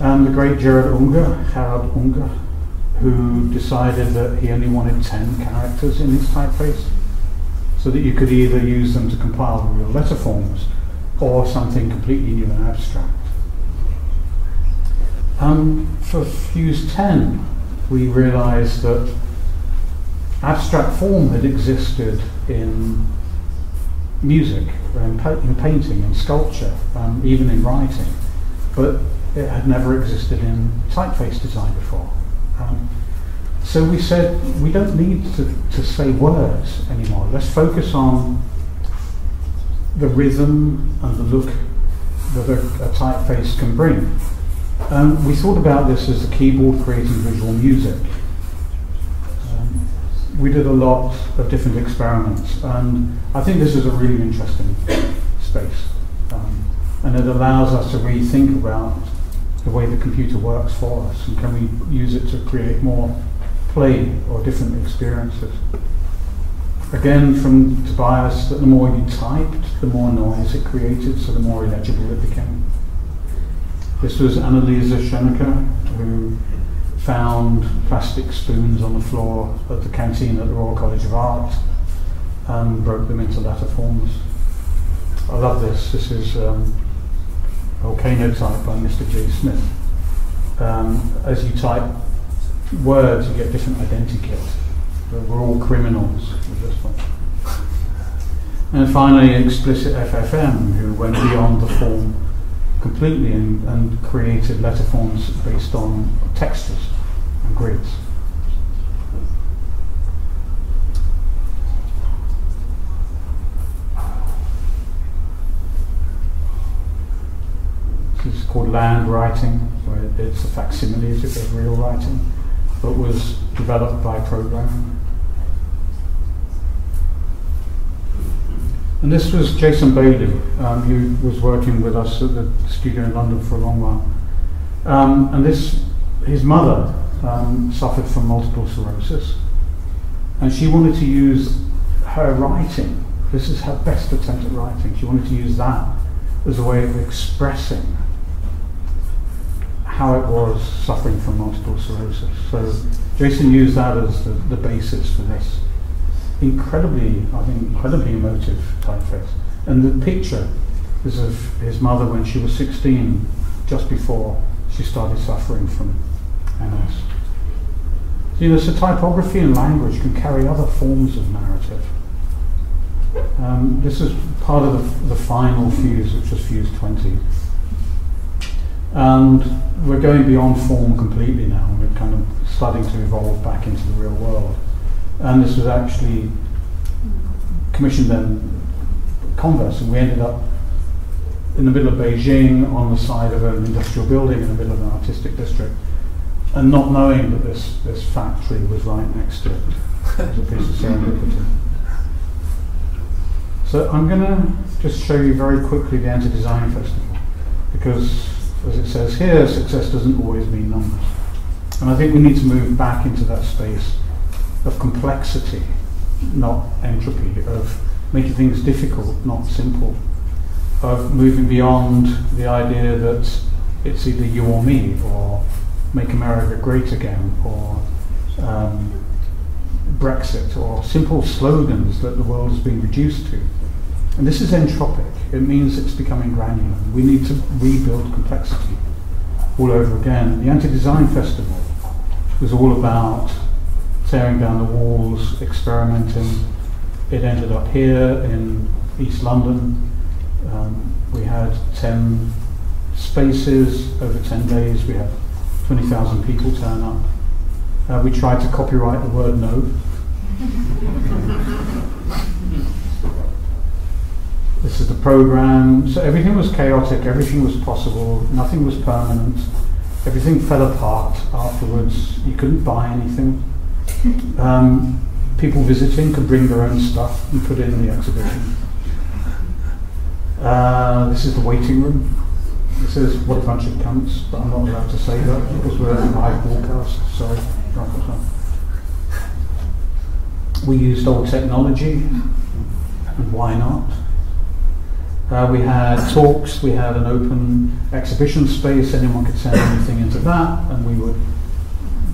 And the great Gerhard Unger, Harald Unger, who decided that he only wanted 10 characters in his typeface, so that you could either use them to compile the real letter forms or something completely new and abstract. Um, for Fuse 10, we realized that abstract form had existed in music, in, pa- in painting, in sculpture, um, even in writing, but it had never existed in typeface design before. Um, so we said we don't need to, to say words anymore. Let's focus on the rhythm and the look that a, a typeface can bring. Um, we thought about this as a keyboard creating visual music we did a lot of different experiments, and I think this is a really interesting space. Um, and it allows us to rethink about the way the computer works for us, and can we use it to create more play or different experiences. Again, from Tobias, that the more you typed, the more noise it created, so the more illegible it became. This was Anneliese Schoenecker, who found plastic spoons on the floor at the canteen at the Royal College of Art and broke them into letter forms. I love this. This is um, volcano type by Mr. J. Smith. Um, as you type words, you get different identikits. So we're all criminals with this one. And finally, Explicit FFM, who went beyond the form completely and, and created letter forms based on textures and grids. This is called land writing, where it's a facsimile of real writing, but was developed by program. And this was Jason Bailey, um, who was working with us at the studio in London for a long while. Um, and this, his mother um, suffered from multiple sclerosis, and she wanted to use her writing. This is her best attempt at writing. She wanted to use that as a way of expressing how it was suffering from multiple sclerosis. So Jason used that as the, the basis for this incredibly, I think, incredibly emotive typeface. And the picture is of his mother when she was 16, just before she started suffering from MS. So, you know, so typography and language can carry other forms of narrative. Um, this is part of the, the final fuse, which was fuse 20. And we're going beyond form completely now. and We're kind of starting to evolve back into the real world. And this was actually commissioned then Converse, and we ended up in the middle of Beijing on the side of an industrial building in the middle of an artistic district, and not knowing that this, this factory was right next to it. A piece of serendipity. So I'm going to just show you very quickly the Anti-Design Festival, because as it says here, success doesn't always mean numbers. And I think we need to move back into that space of complexity, not entropy, of making things difficult, not simple, of moving beyond the idea that it's either you or me, or make America great again, or um, Brexit, or simple slogans that the world has been reduced to. And this is entropic. It means it's becoming granular. We need to rebuild complexity all over again. The Anti-Design Festival was all about tearing down the walls, experimenting. It ended up here in East London. Um, we had 10 spaces over 10 days. We had 20,000 people turn up. Uh, we tried to copyright the word no. this is the program. So everything was chaotic, everything was possible, nothing was permanent. Everything fell apart afterwards. You couldn't buy anything. Um, people visiting could bring their own stuff and put it in the exhibition. Uh, this is the waiting room. This is what a bunch of cunts, but I'm not allowed to say that because we're a live broadcast. Sorry, We used old technology, and why not? Uh, we had talks, we had an open exhibition space, anyone could send anything into that, and we would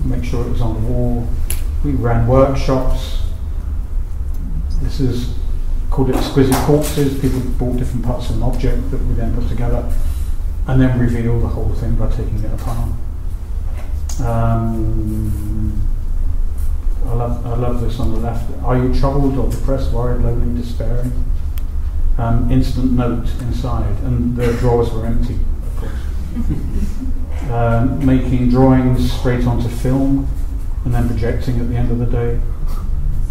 make sure it was on the wall. We ran workshops. This is called Exquisite Corpses. People bought different parts of an object that we then put together and then reveal the whole thing by taking it apart. Um, I love, I love this on the left. Are you troubled or depressed, worried, lonely, despairing? Um, instant note inside, and the drawers were empty, of course. um, making drawings straight onto film and then projecting at the end of the day.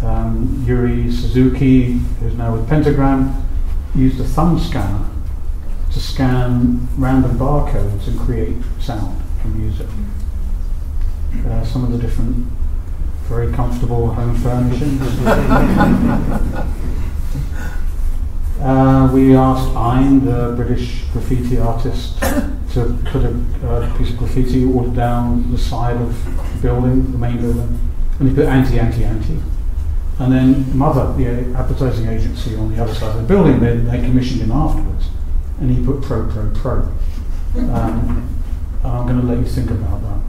Um, Yuri Suzuki, who's now with Pentagram, used a thumb scanner to scan random barcodes and create sound and music. Uh, some of the different very comfortable home furnishings. uh, we asked Eine, the British graffiti artist, to put a uh, piece of graffiti all down the side of the building, the main building, and he put anti, anti, anti. And then Mother, the advertising agency on the other side of the building, they, they commissioned him afterwards, and he put pro, pro, pro. Um, I'm going to let you think about that.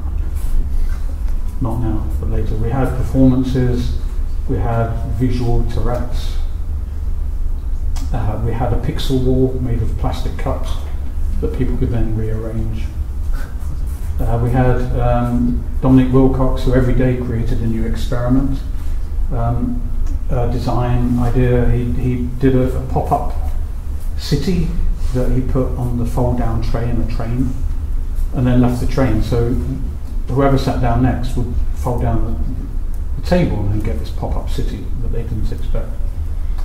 Not now, but later. We had performances, we had visual Tourette's, uh, we had a pixel wall made of plastic cups that people could then rearrange. Uh, we had um, Dominic Wilcox, who every day created a new experiment, um, design idea. He, he did a, a pop up city that he put on the fold down tray in a train and then left the train. So whoever sat down next would fold down the, the table and get this pop up city that they didn't expect.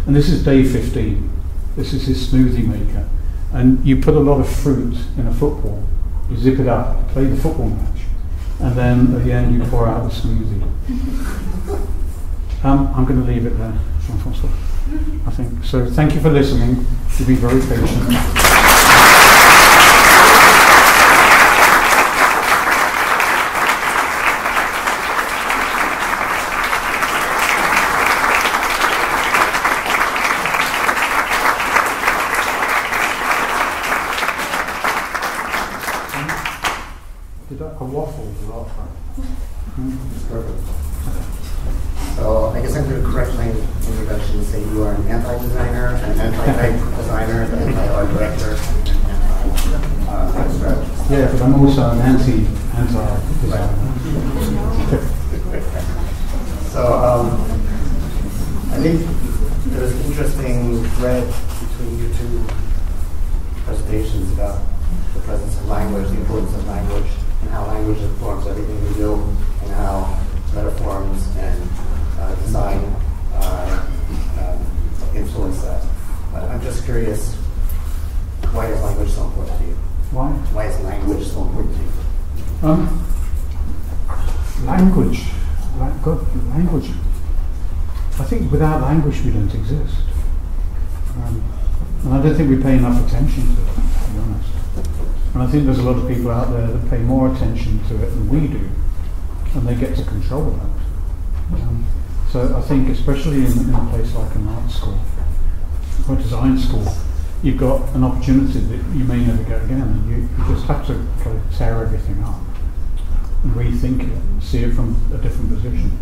And this is day 15. This is his smoothie maker. And you put a lot of fruit in a football, you zip it up, play the football match, and then at the end you pour out the smoothie. Um, I'm going to leave it there, Jean-François. I think. So thank you for listening. You've been very patient. Did I, I waffled a lot. Perfect. So I guess I'm going to correct my introduction and say you are an anti-designer, an anti-type designer, an anti-art director, and an anti-art strategist. Yeah, but I'm also an anti anti designer. So um, I think there was an interesting thread between your two presentations about the presence of language, the importance of language, and how language informs everything we do, and how metaphors and uh, design uh, um, influence that. But I'm just curious, why is language so important to you? Why? Why is language so important to you? Um, language. La- God, language. I think without language we don't exist. Um, and I don't think we pay enough attention to it, to be honest. And I think there's a lot of people out there that pay more attention to it than we do, and they get to control that. Um, so I think, especially in, in a place like an art school or design school, you've got an opportunity that you may never get again, you, you just have to kind of tear everything up and rethink it, see it from a different position.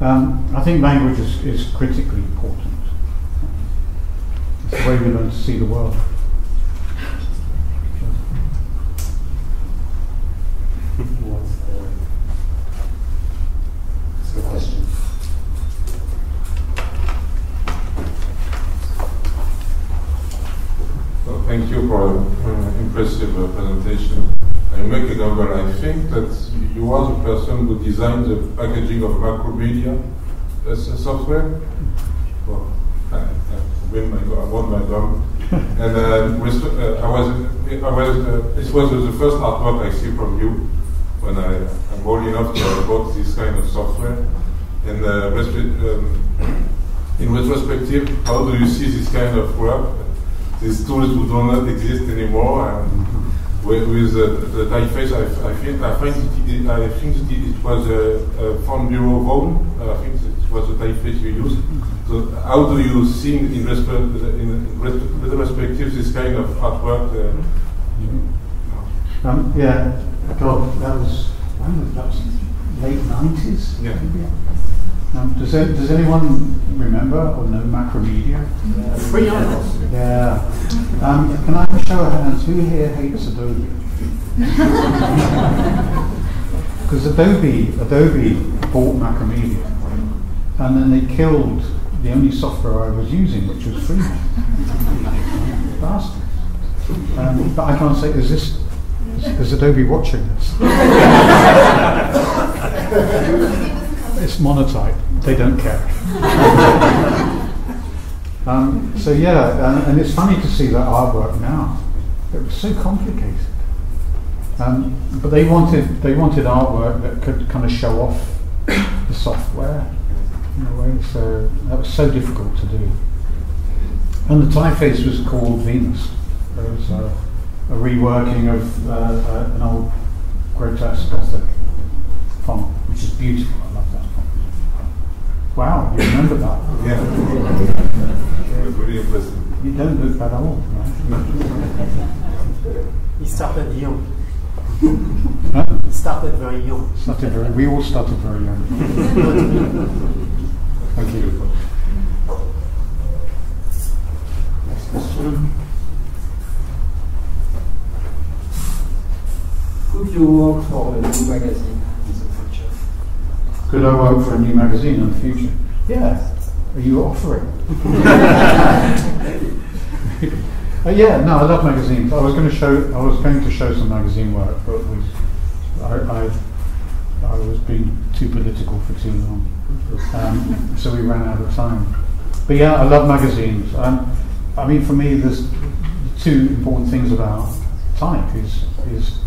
Um, I think language is, is critically important. It's the way we learn to see the world. What's the, what's the question? Well, thank you for an impressive uh, presentation. I make a number. I think that you are the person who designed the packaging of macromedia as a software. Well, I, I win my, I won my gum. and with, uh, I was, I was, uh, this was the first artwork I see from you when I, I'm old enough to have bought this kind of software. And uh, um, in retrospective, how do you see this kind of work? These tools who do not exist anymore. And with, with uh, the typeface, I, I, think, I, find it, I think it, it was a, a Font Bureau. Uh, I think it was the typeface you used. So how do you see in, respe- in, retrospective this kind of artwork? Uh, Um, yeah, God, that was, that? was late 90s? Yeah. maybe? Um, does, it, does anyone remember or know Macromedia? Free animals. Yeah. Um, can I have a show of hands? Who here hates Adobe? Because Adobe, Adobe bought Macromedia, and then they killed the only software I was using, which was FreeHand. Bastards. Um, but I can't say, is this, is, is Adobe watching this? it's monotype. They don't care. um, so yeah, and, and it's funny to see that artwork now. It was so complicated. Um, but they wanted they wanted artwork that could kind of show off the software in a way. So that was so difficult to do. And the typeface was called Venus. It was a, a reworking of uh, uh, an old grotesque Gothic don't look that old, right? He started young. Huh? He started very young. Started very, we all started very young. Thank you. Next question. Could you work for a new magazine in the future? Could I work for a new magazine in the future? Yeah. Are you offering? uh, yeah, no, I love magazines. I was going to show, I was going to show some magazine work, but was, I, I, I was being too political for too long, um, so we ran out of time. But yeah, I love magazines. Um, I mean, for me, there's two important things about type. Is is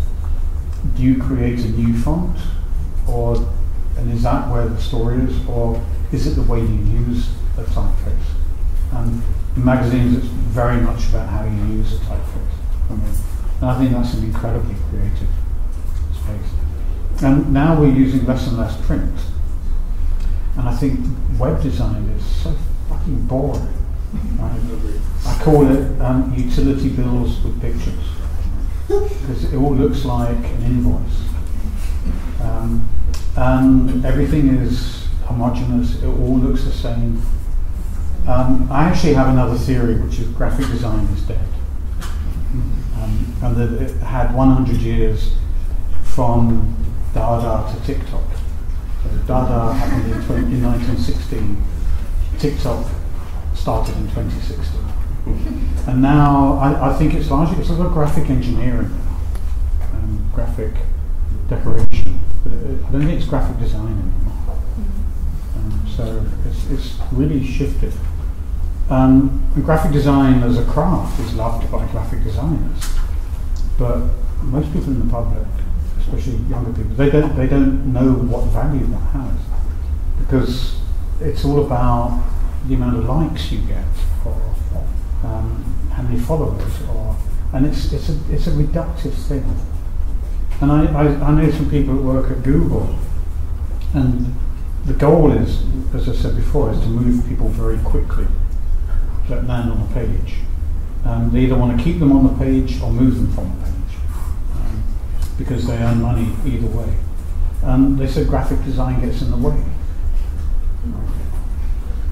do you create a new font, or and is that where the story is, or is it the way you use a typeface? And in magazines, it's very much about how you use a typeface. I mean, I think that's an incredibly creative space. And now we're using less and less print. And I think web design is so fucking boring. Right? I call it um, utility bills with pictures because it all looks like an invoice. Um, and everything is homogenous, it all looks the same. Um, I actually have another theory, which is graphic design is dead. Um, and that it had 100 years from Dada to TikTok. So Dada happened in, 20, in 1916, TikTok started in 2016. And now I, I think it's largely it's sort of graphic engineering, um, graphic decoration, but it, I don't think it's graphic design anymore. Um, so it's, it's really shifted. Um, and graphic design as a craft is loved by graphic designers, but most people in the public, especially younger people, they don't they don't know what value that has because it's all about the amount of likes you get or um, how many followers or and it's it's a it's a reductive thing. And I, I, I know some people that work at Google and the goal is, as I said before, is to move people very quickly that land on the page. Um, they either want to keep them on the page or move them from the page um, because they earn money either way. And they said graphic design gets in the way.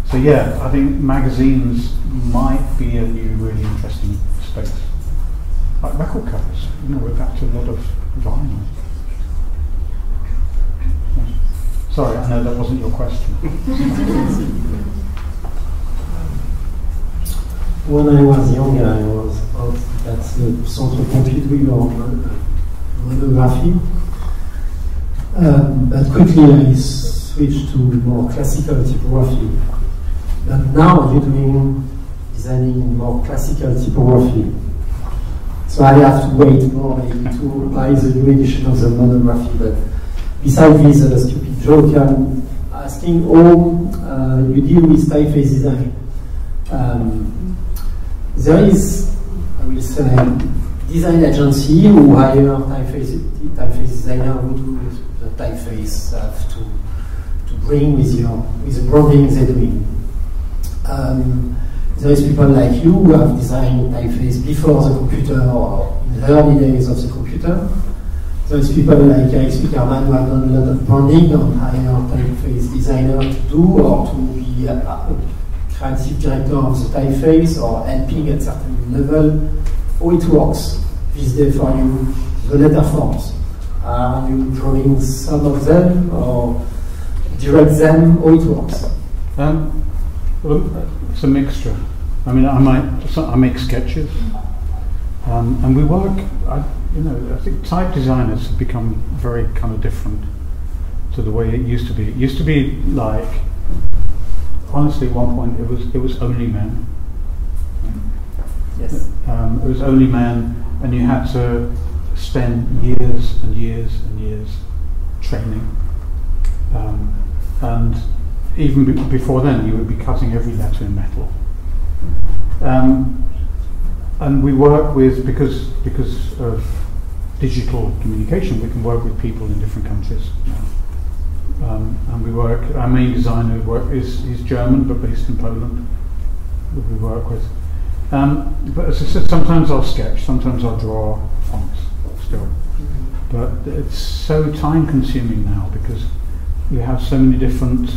So yeah, I think magazines might be a new, really interesting space. Like record covers, you know, we're back to a lot of vinyl. Sorry, I know that wasn't your question. When I was younger, I was out at the Centre Pompidou on monography. Um, but quickly I switched to more classical typography. But now you're doing designing more classical typography. So I have to wait more maybe to buy the new edition of the monography. But besides this uh, stupid joke, I'm asking how uh, you deal with typeface design. Um, there is, I will say, design agency who hire typeface, typeface designer who do the typeface have to, to bring with your with the branding they're doing. Um, there is people like you who have designed typeface before the computer or in the early days of the computer. There is people like Erik Spiekermann who have done a lot of branding and hire typeface designer to do or to be a creative director of the typeface or helping at certain level. How it works this day for you, the letter forms. Are you drawing some of them or direct them? How it works? Um, well, it's a mixture. I mean, I might, I make sketches, um, and we work. I, you know, I think type designers have become very kind of different to the way it used to be. It used to be like, honestly, at one point it was it was only men. Yes. Um, it was only men, and you had to spend years and years and years training. Um, and even be- before then, you would be cutting every letter in metal. Um, and we work with because because of digital communication, we can work with people in different countries. now. Um, and we work. Our main designer work is is German, but based in Poland. That we work with. Um, but as I said, sometimes I'll sketch, sometimes I'll draw fonts still. But it's so time consuming now because you have so many different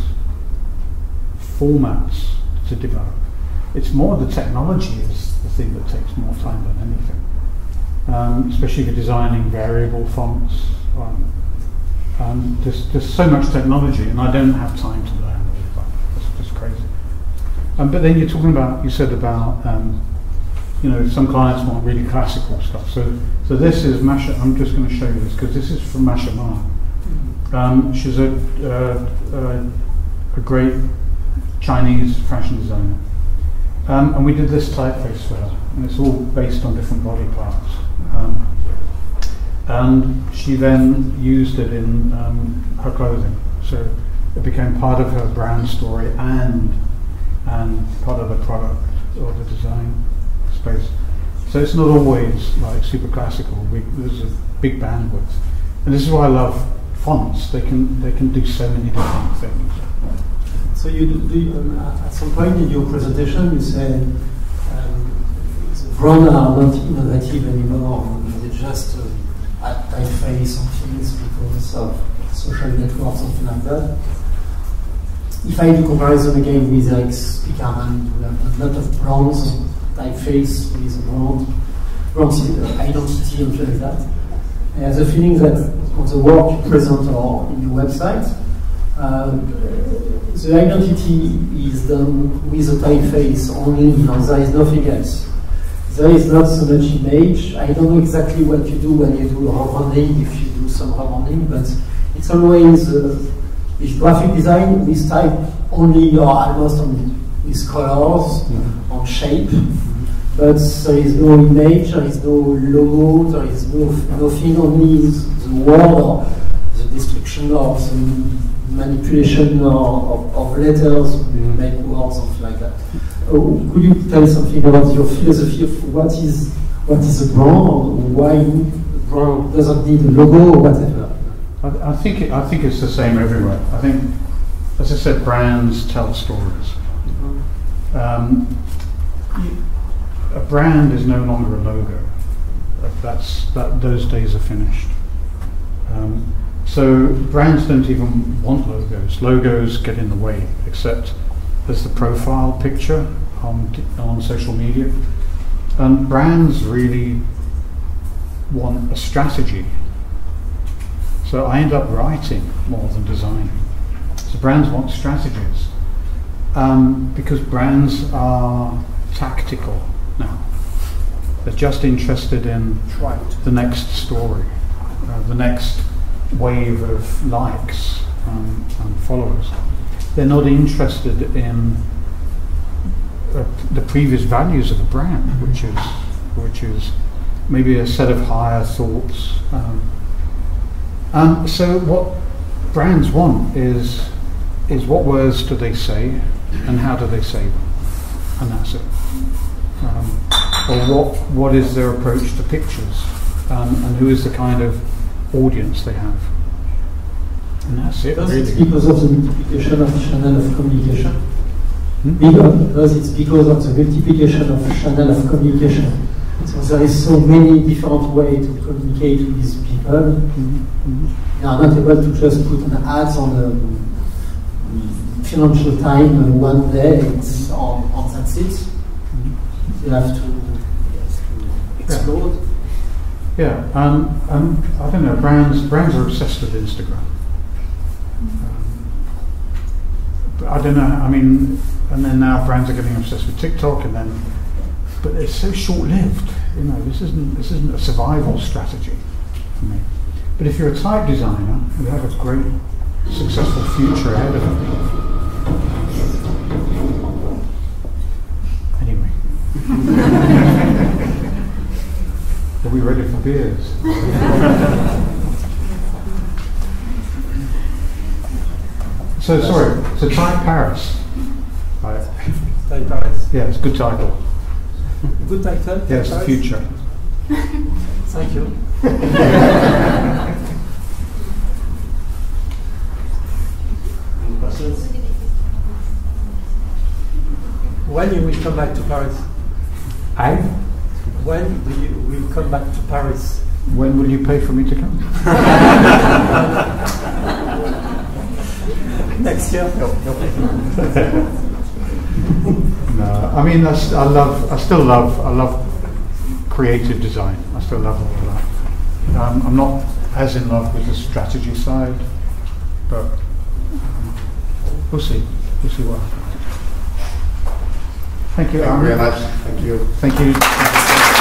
formats to develop. It's more the technology is the thing that takes more time than anything. um, especially for designing variable fonts. Um, um, there's, there's so much technology, and I don't have time to learn. It's just crazy. Um, but then you're talking about, you said about, um, you know, some clients want really classical stuff. So, so this is Masha. I'm just going to show you this because this is from Masha Ma. Um, she's a, uh, uh, a great Chinese fashion designer. Um, and we did this typeface for her, and it's all based on different body parts. And she then used it in um, her clothing. So it became part of her brand story and and part of the product or the design space. So it's not always like super classical. We, there's a big bandwidth, and this is why I love fonts. They can they can do so many different things. So you do, do you, um, at some point in your presentation, you say. um, brands are not innovative anymore. They just uh, add typeface on things because of social networks, something like that. If I do comparison again with like Spiekermann, we have a lot of brands, typeface with brand, brand identity and like that. I have the feeling that on the work you present or in your website, uh, the identity is done with a typeface only, and there is nothing else. There is not so much image. I don't know exactly what you do when you do rebranding, if you do some rebranding, but it's always uh, with graphic design with type only or almost only with colors Mm-hmm. on shape. But there is no image, there is no logo, there is no nothing, only the word or the description or the manipulation or, of, of letters, Mhm. make words, something like that. Oh, could you tell something about your philosophy of what is what is a brand or why the brand doesn't need a logo or whatever? I, I think it, I think it's the same everywhere. I think, as I said, brands tell stories. Um, a brand is no longer a logo. Uh, That's that those days are finished. Um, so brands don't even want logos. Logos get in the way, except as the profile picture on on social media. And brands really want a strategy. So I end up writing more than designing. So brands want strategies um, because brands are tactical now. They're just interested in the next story, uh, the next wave of likes um, and followers. They're not interested in uh, the previous values of a brand, which is which is maybe a set of higher thoughts. Um, um, so what brands want is is what words do they say and how do they say them, and that's it. Um, or what what is their approach to pictures, um, and who is the kind of audience they have, and that's it Because it's because of the multiplication of channel of communication. Hmm? Because because it's because of the multiplication of channel of communication. So there is so many different ways to communicate with people. Mhm. You are not able to just put an ads on the Financial Time uh, one day it's on, on that's it. You have to, explode. Yeah, um, um, I don't know. Brands brands are obsessed with Instagram. Um, but I don't know. I mean, and then now brands are getting obsessed with TikTok, and then, but it's so short-lived. You know, this isn't this isn't a survival strategy for me. But if you're a type designer, you have a great, successful future ahead of you. Anyway. Are we ready for beers? so sorry. So Type Paris. Right. Paris. Yeah, it's a good title. Good title. Yeah, it's the future. Thank you. Any questions? When you will come back to Paris? I. When do you will come back to Paris? When will you pay for me to come? Next year? No, I mean, I, s- I love, I still love, I love creative design. I still love all of that. Um, I'm not as in love with the strategy side, but um, we'll see. We'll see what happens. Thank you, Thank you very Aaron. much. Thank you. Thank you.